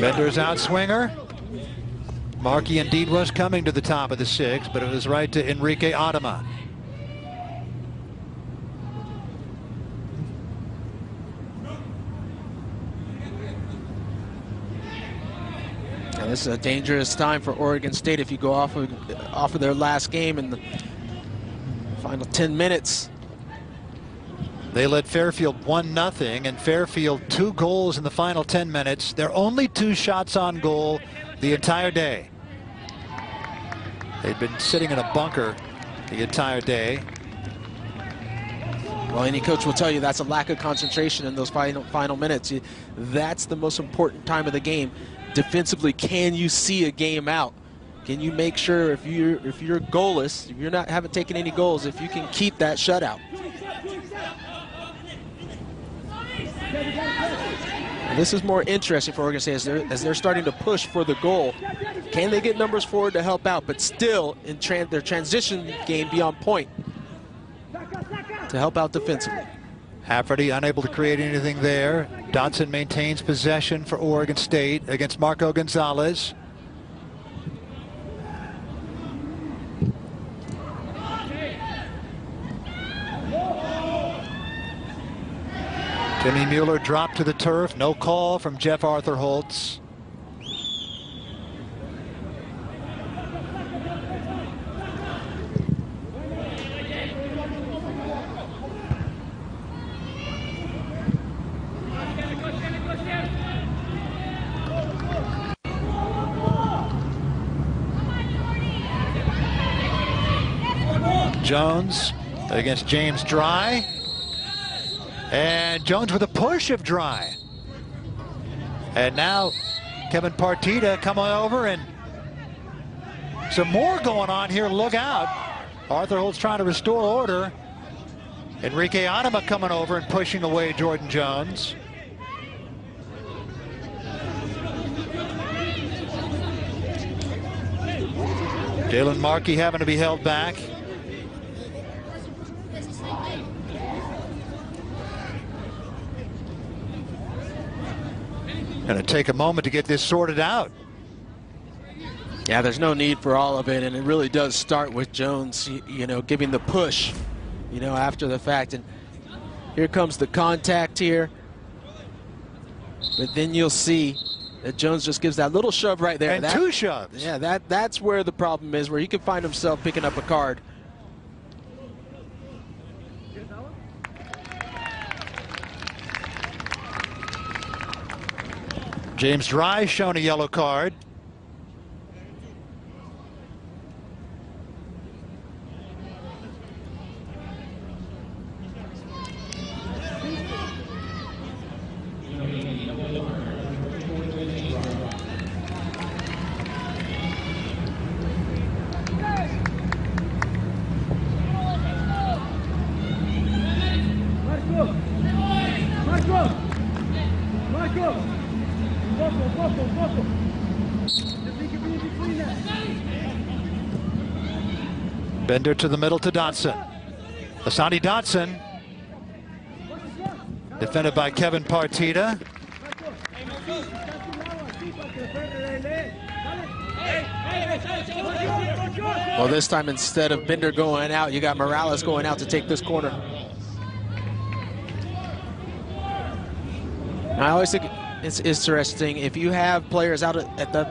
Binder's out swinger. Markey indeed was coming to the top of the six, but it was right to Enrique Anima. This is a dangerous time for Oregon State if you go off of off of their last game in the final 10 minutes. They led Fairfield 1 nothing, and Fairfield two goals in the final 10 minutes. They're only two shots on goal the entire day. They'd been sitting in a bunker the entire day. Well, any coach will tell you that's a lack of concentration in those final final minutes. That's the most important time of the game. Defensively, can you see a game out? Can you make sure if you're if you're goalless, if you're not haven't taken any goals, if you can keep that shutout? This is more interesting for Oregon State as they're, as they're starting to push for the goal. Can they get numbers forward to help out, but still in their transition game be on point to help out defensively? Hafferty unable to create anything there. Dotson maintains possession for Oregon State against Marco Gonzalez. Timmy Mueller dropped to the turf. No call from Jeff Arthur Holtz. Jones against James Dry. And Jones with a push of Dry. And now Kevin Partida coming over and some more going on here. Look out. Arthur Holtz trying to restore order. Enrique Anima coming over and pushing away Jordan Jones. Jalen Markey having to be held back. Going to take a moment to get this sorted out. Yeah, there's no need for all of it, and it really does start with Jones, you, know, giving the push, you know, after the fact. And here comes the contact here. But then you'll see that Jones just gives that little shove right there. And that, two shoves. Yeah, that that's where the problem is, where he can find himself picking up a card. James Dry shown a yellow card. Marco! Marco! Marco! Foco, foco, foco! Just think of being between that. Binder to the middle to Dotson. Hassani Dotson. Defended by Kevin Partida. Well, this time instead of Binder going out, you got Morales going out to take this corner. I always think it's interesting if you have players out at the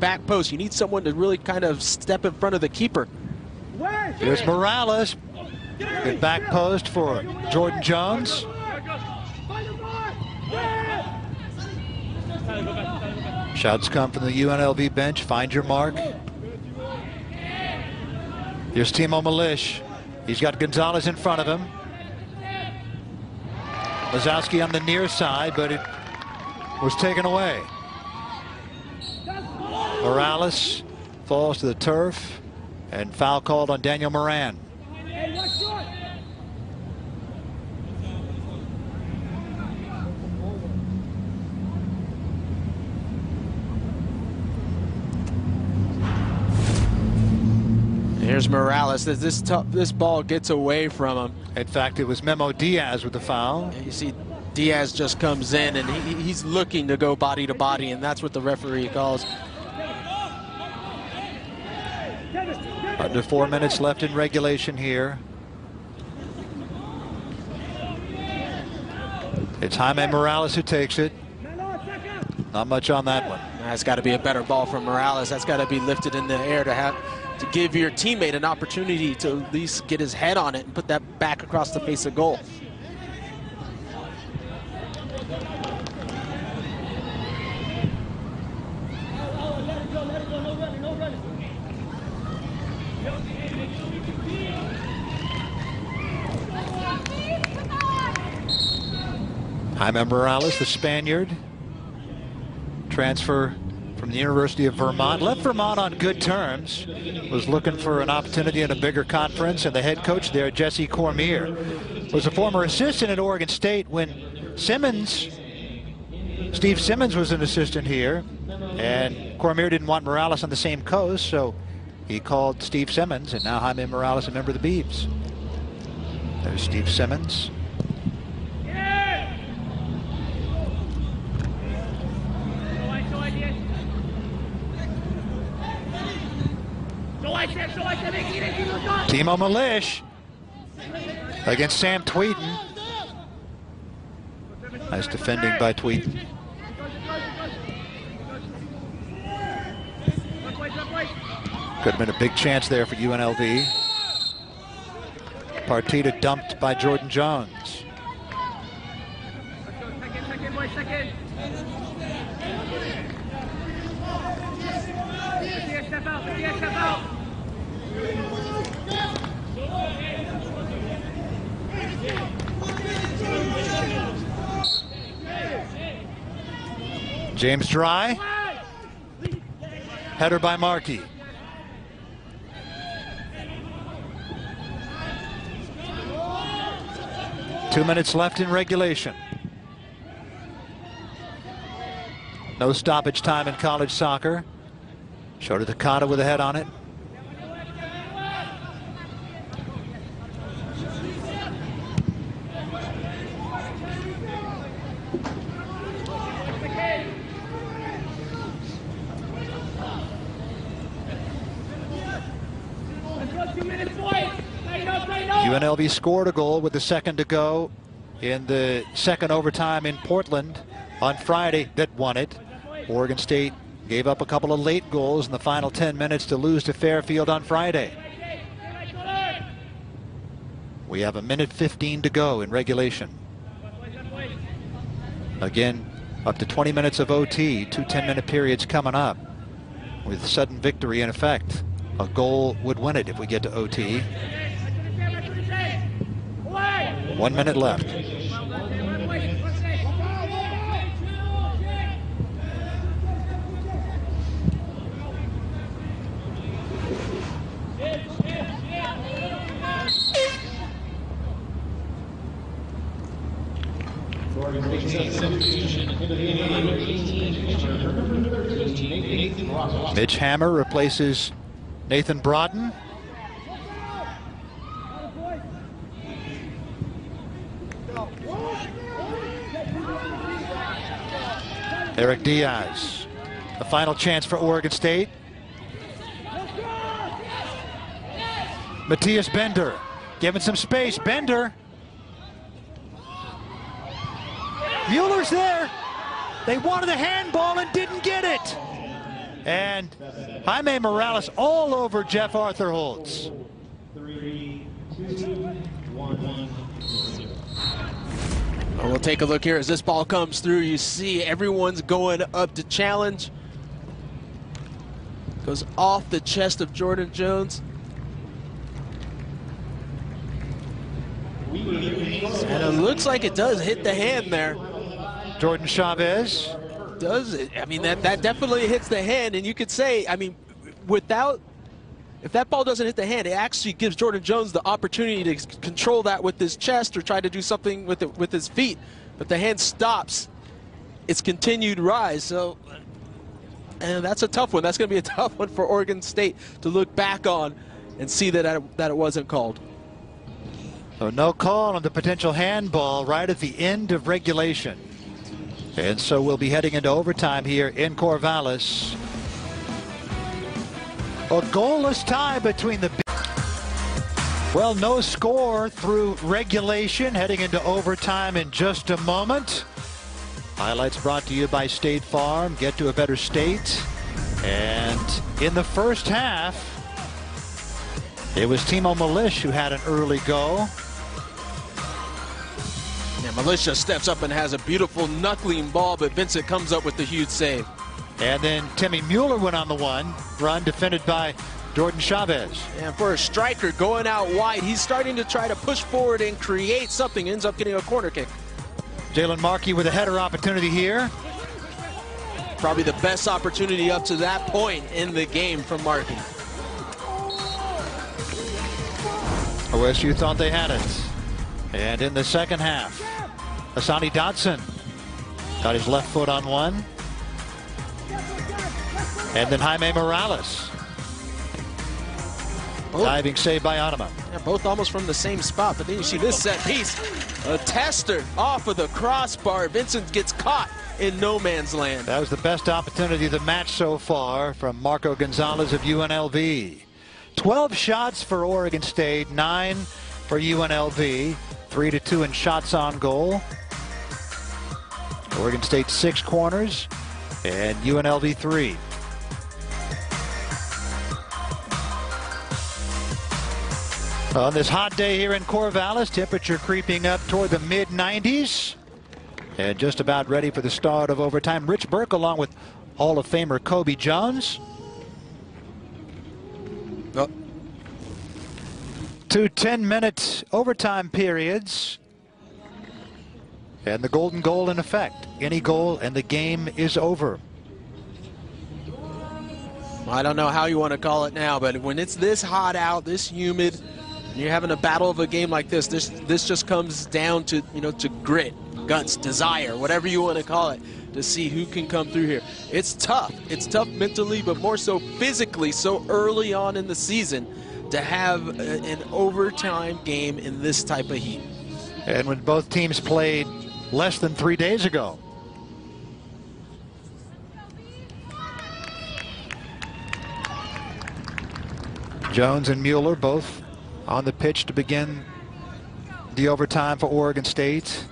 back post, you need someone to really kind of step in front of the keeper. Here's Morales. Good back post for Jordan Jones. Shouts come from the UNLV bench. Find your mark. Here's Timo Milish. He's got Gonzalez in front of him. Musovski on the near side, but it was taken away. Morales falls to the turf and foul called on Daniel Moran. Hey, watch short! Here's Morales. As this tou- this ball gets away from him, In fact, it was Memo Diaz with the foul. you see Diaz just comes in and he, he's looking to go body to body, and that's what the referee calls. Under four minutes left in regulation here. It's Jaime Morales who takes it. Not much on that one. That's got to be a better ball from Morales. That's got to be lifted in the air to have to give your teammate an opportunity to at least get his head on it and put that back across the face of goal. Jaime Morales, the Spaniard, transfer from the University of Vermont. Left Vermont on good terms. Was looking for an opportunity in a bigger conference, and the head coach there, Jesse Cormier, was a former assistant at Oregon State when Simmons, Steve Simmons was an assistant here, and Cormier didn't want Morales on the same coast, so he called Steve Simmons, and now Jaime Morales, a member of the Beavs. There's Steve Simmons. Timo Milish against Sam Tweeden. Nice defending by Tweet. Could have been a big chance there for UNLV. Partida dumped by Jordan Jones. Second, second, boy, second. Matthias, step out. Matthias, step out. James Dry. Header by Markey. Two minutes left in regulation. No stoppage time in college soccer. Shota Takata with a head on it. Let's go, two minutes, boys. Tighten up, tighten up. UNLV scored a goal with the second to go in the second overtime in Portland on Friday that won it. Oregon State gave up a couple of late goals in the final 10 minutes to lose to Fairfield on Friday. We have a minute 15 to go in regulation. Again, up to 20 minutes of OT, two 10 minute periods coming up with sudden victory in effect. A goal would win it if we get to OT. One minute left. Mitch Hammer replaces Nathan Broughton. Eric Diaz. The final chance for Oregon State. Matthias Binder giving some space. Binder. Mueller's there. They wanted a handball and didn't get it. And Jaime Morales all over Jeff Arthur Holtz. Well, we'll take a look here as this ball comes through. You see everyone's going up to challenge. Goes off the chest of Jordan Jones. And it looks like it does hit the hand there. Jordan Chavez. Does it? I mean, that, that definitely hits the hand. And you could say, I mean, without, if that ball doesn't hit the hand, it actually gives Jordan Jones the opportunity to control that with his chest or try to do something with it with his feet. But the hand stops its continued rise. So, and that's a tough one. That's going to be a tough one for Oregon State to look back on and see that, that it wasn't called. So no call on the potential handball right at the end of regulation. And so we'll be heading into overtime here in Corvallis. A goalless tie between the. Well, no score through regulation. Heading into overtime in just a moment. Highlights brought to you by State Farm. Get to a better state. And in the first half, it was Timo Milish who had an early goal. Yeah, Milish steps up and has a beautiful knuckling ball, but Vincent comes up with the huge save. And then Timmy Mueller went on the one run, defended by Jordan Chavez. And for a striker going out wide, he's starting to try to push forward and create something. Ends up getting a corner kick. Jalen Markey with a header opportunity here. Probably the best opportunity up to that point in the game from Markey. OSU thought they had it. And in the second half, Hassani Dotson got his left foot on one. And then Jaime Morales. Both, Diving save by Anima. yeah, both almost from the same spot, but then you see this set piece. A tester off of the crossbar. Vincent gets caught in no man's land. That was the best opportunity of the match so far from Marco Gonzalez of UNLV. 12 shots for Oregon State, 9 for UNLV, 3 to 2 in shots on goal. Oregon State six corners and UNLV three. Uh, on this hot day here in Corvallis, temperature creeping up toward the mid 90s. And just about ready for the start of overtime. Rich Burke along with Hall of Famer Cobi Jones. Oh, Two 10 minute overtime periods. And the golden goal in effect. Any goal and the game is over. I don't know how you want to call it now, but when it's this hot out, this humid, you're having a battle of a game like this, this this just comes down to you know to grit, guts, desire, whatever you want to call it, to see who can come through here. It's tough. It's tough mentally, but more so physically. So early on in the season, to have a, an overtime game in this type of heat. And when both teams played less than three days ago. Jones and Mueller both on the pitch to begin the overtime for Oregon State.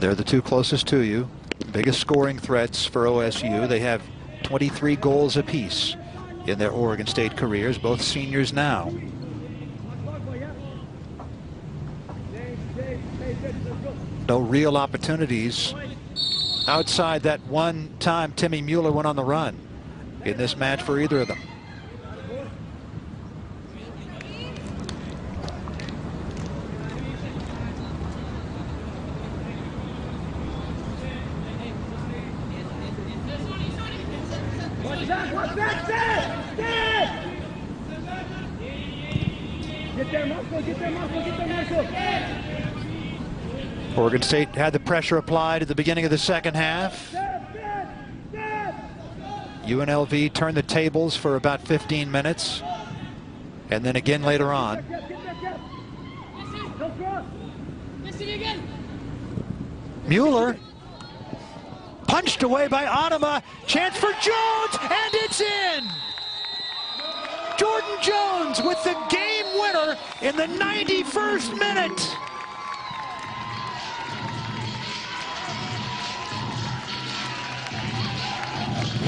They're the two closest to you. Biggest scoring threats for OSU. They have 23 goals apiece in their Oregon State careers, both seniors now. No real opportunities outside that one time Timmy Mueller went on the run in this match for either of them. Oregon State had the pressure applied at the beginning of the second half. UNLV turned the tables for about 15 minutes. And then again later on. Mueller punched away by Anima. Chance for Jones, and it's in. Jordan Jones with the game winner in the 91st minute.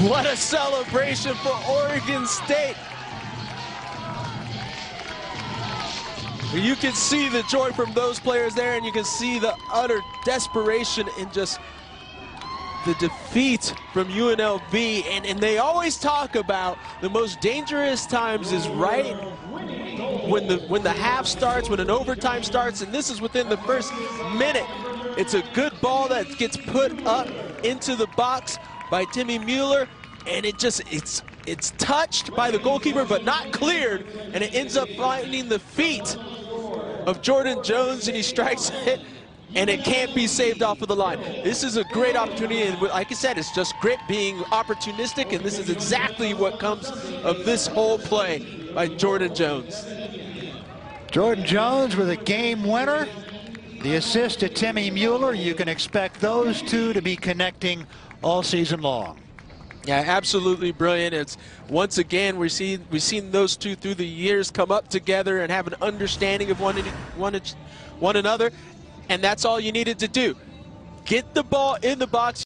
What a celebration for Oregon State. You can see the joy from those players there, and you can see the utter desperation in just the defeat from UNLV. And, and they always talk about the most dangerous times is right when the when the half starts, when an overtime starts, and this is within the first minute. It's a good ball that gets put up into the box by Timmy Mueller, and it just it's it's touched by the goalkeeper but not cleared, and it ends up finding the feet of Jordan Jones, and he strikes it, and it can't be saved off of the line. This is a great opportunity, and like I said, it's just grit being opportunistic, and this is exactly what comes of this whole play by Jordan Jones. Jordan Jones with a game winner. The assist to Timmy Mueller. You can expect those two to be connecting all season long. Yeah, absolutely brilliant. It's once again we see we've seen those two through the years come up together and have an understanding of one one one another, and that's all you needed to do. Get the ball in the box.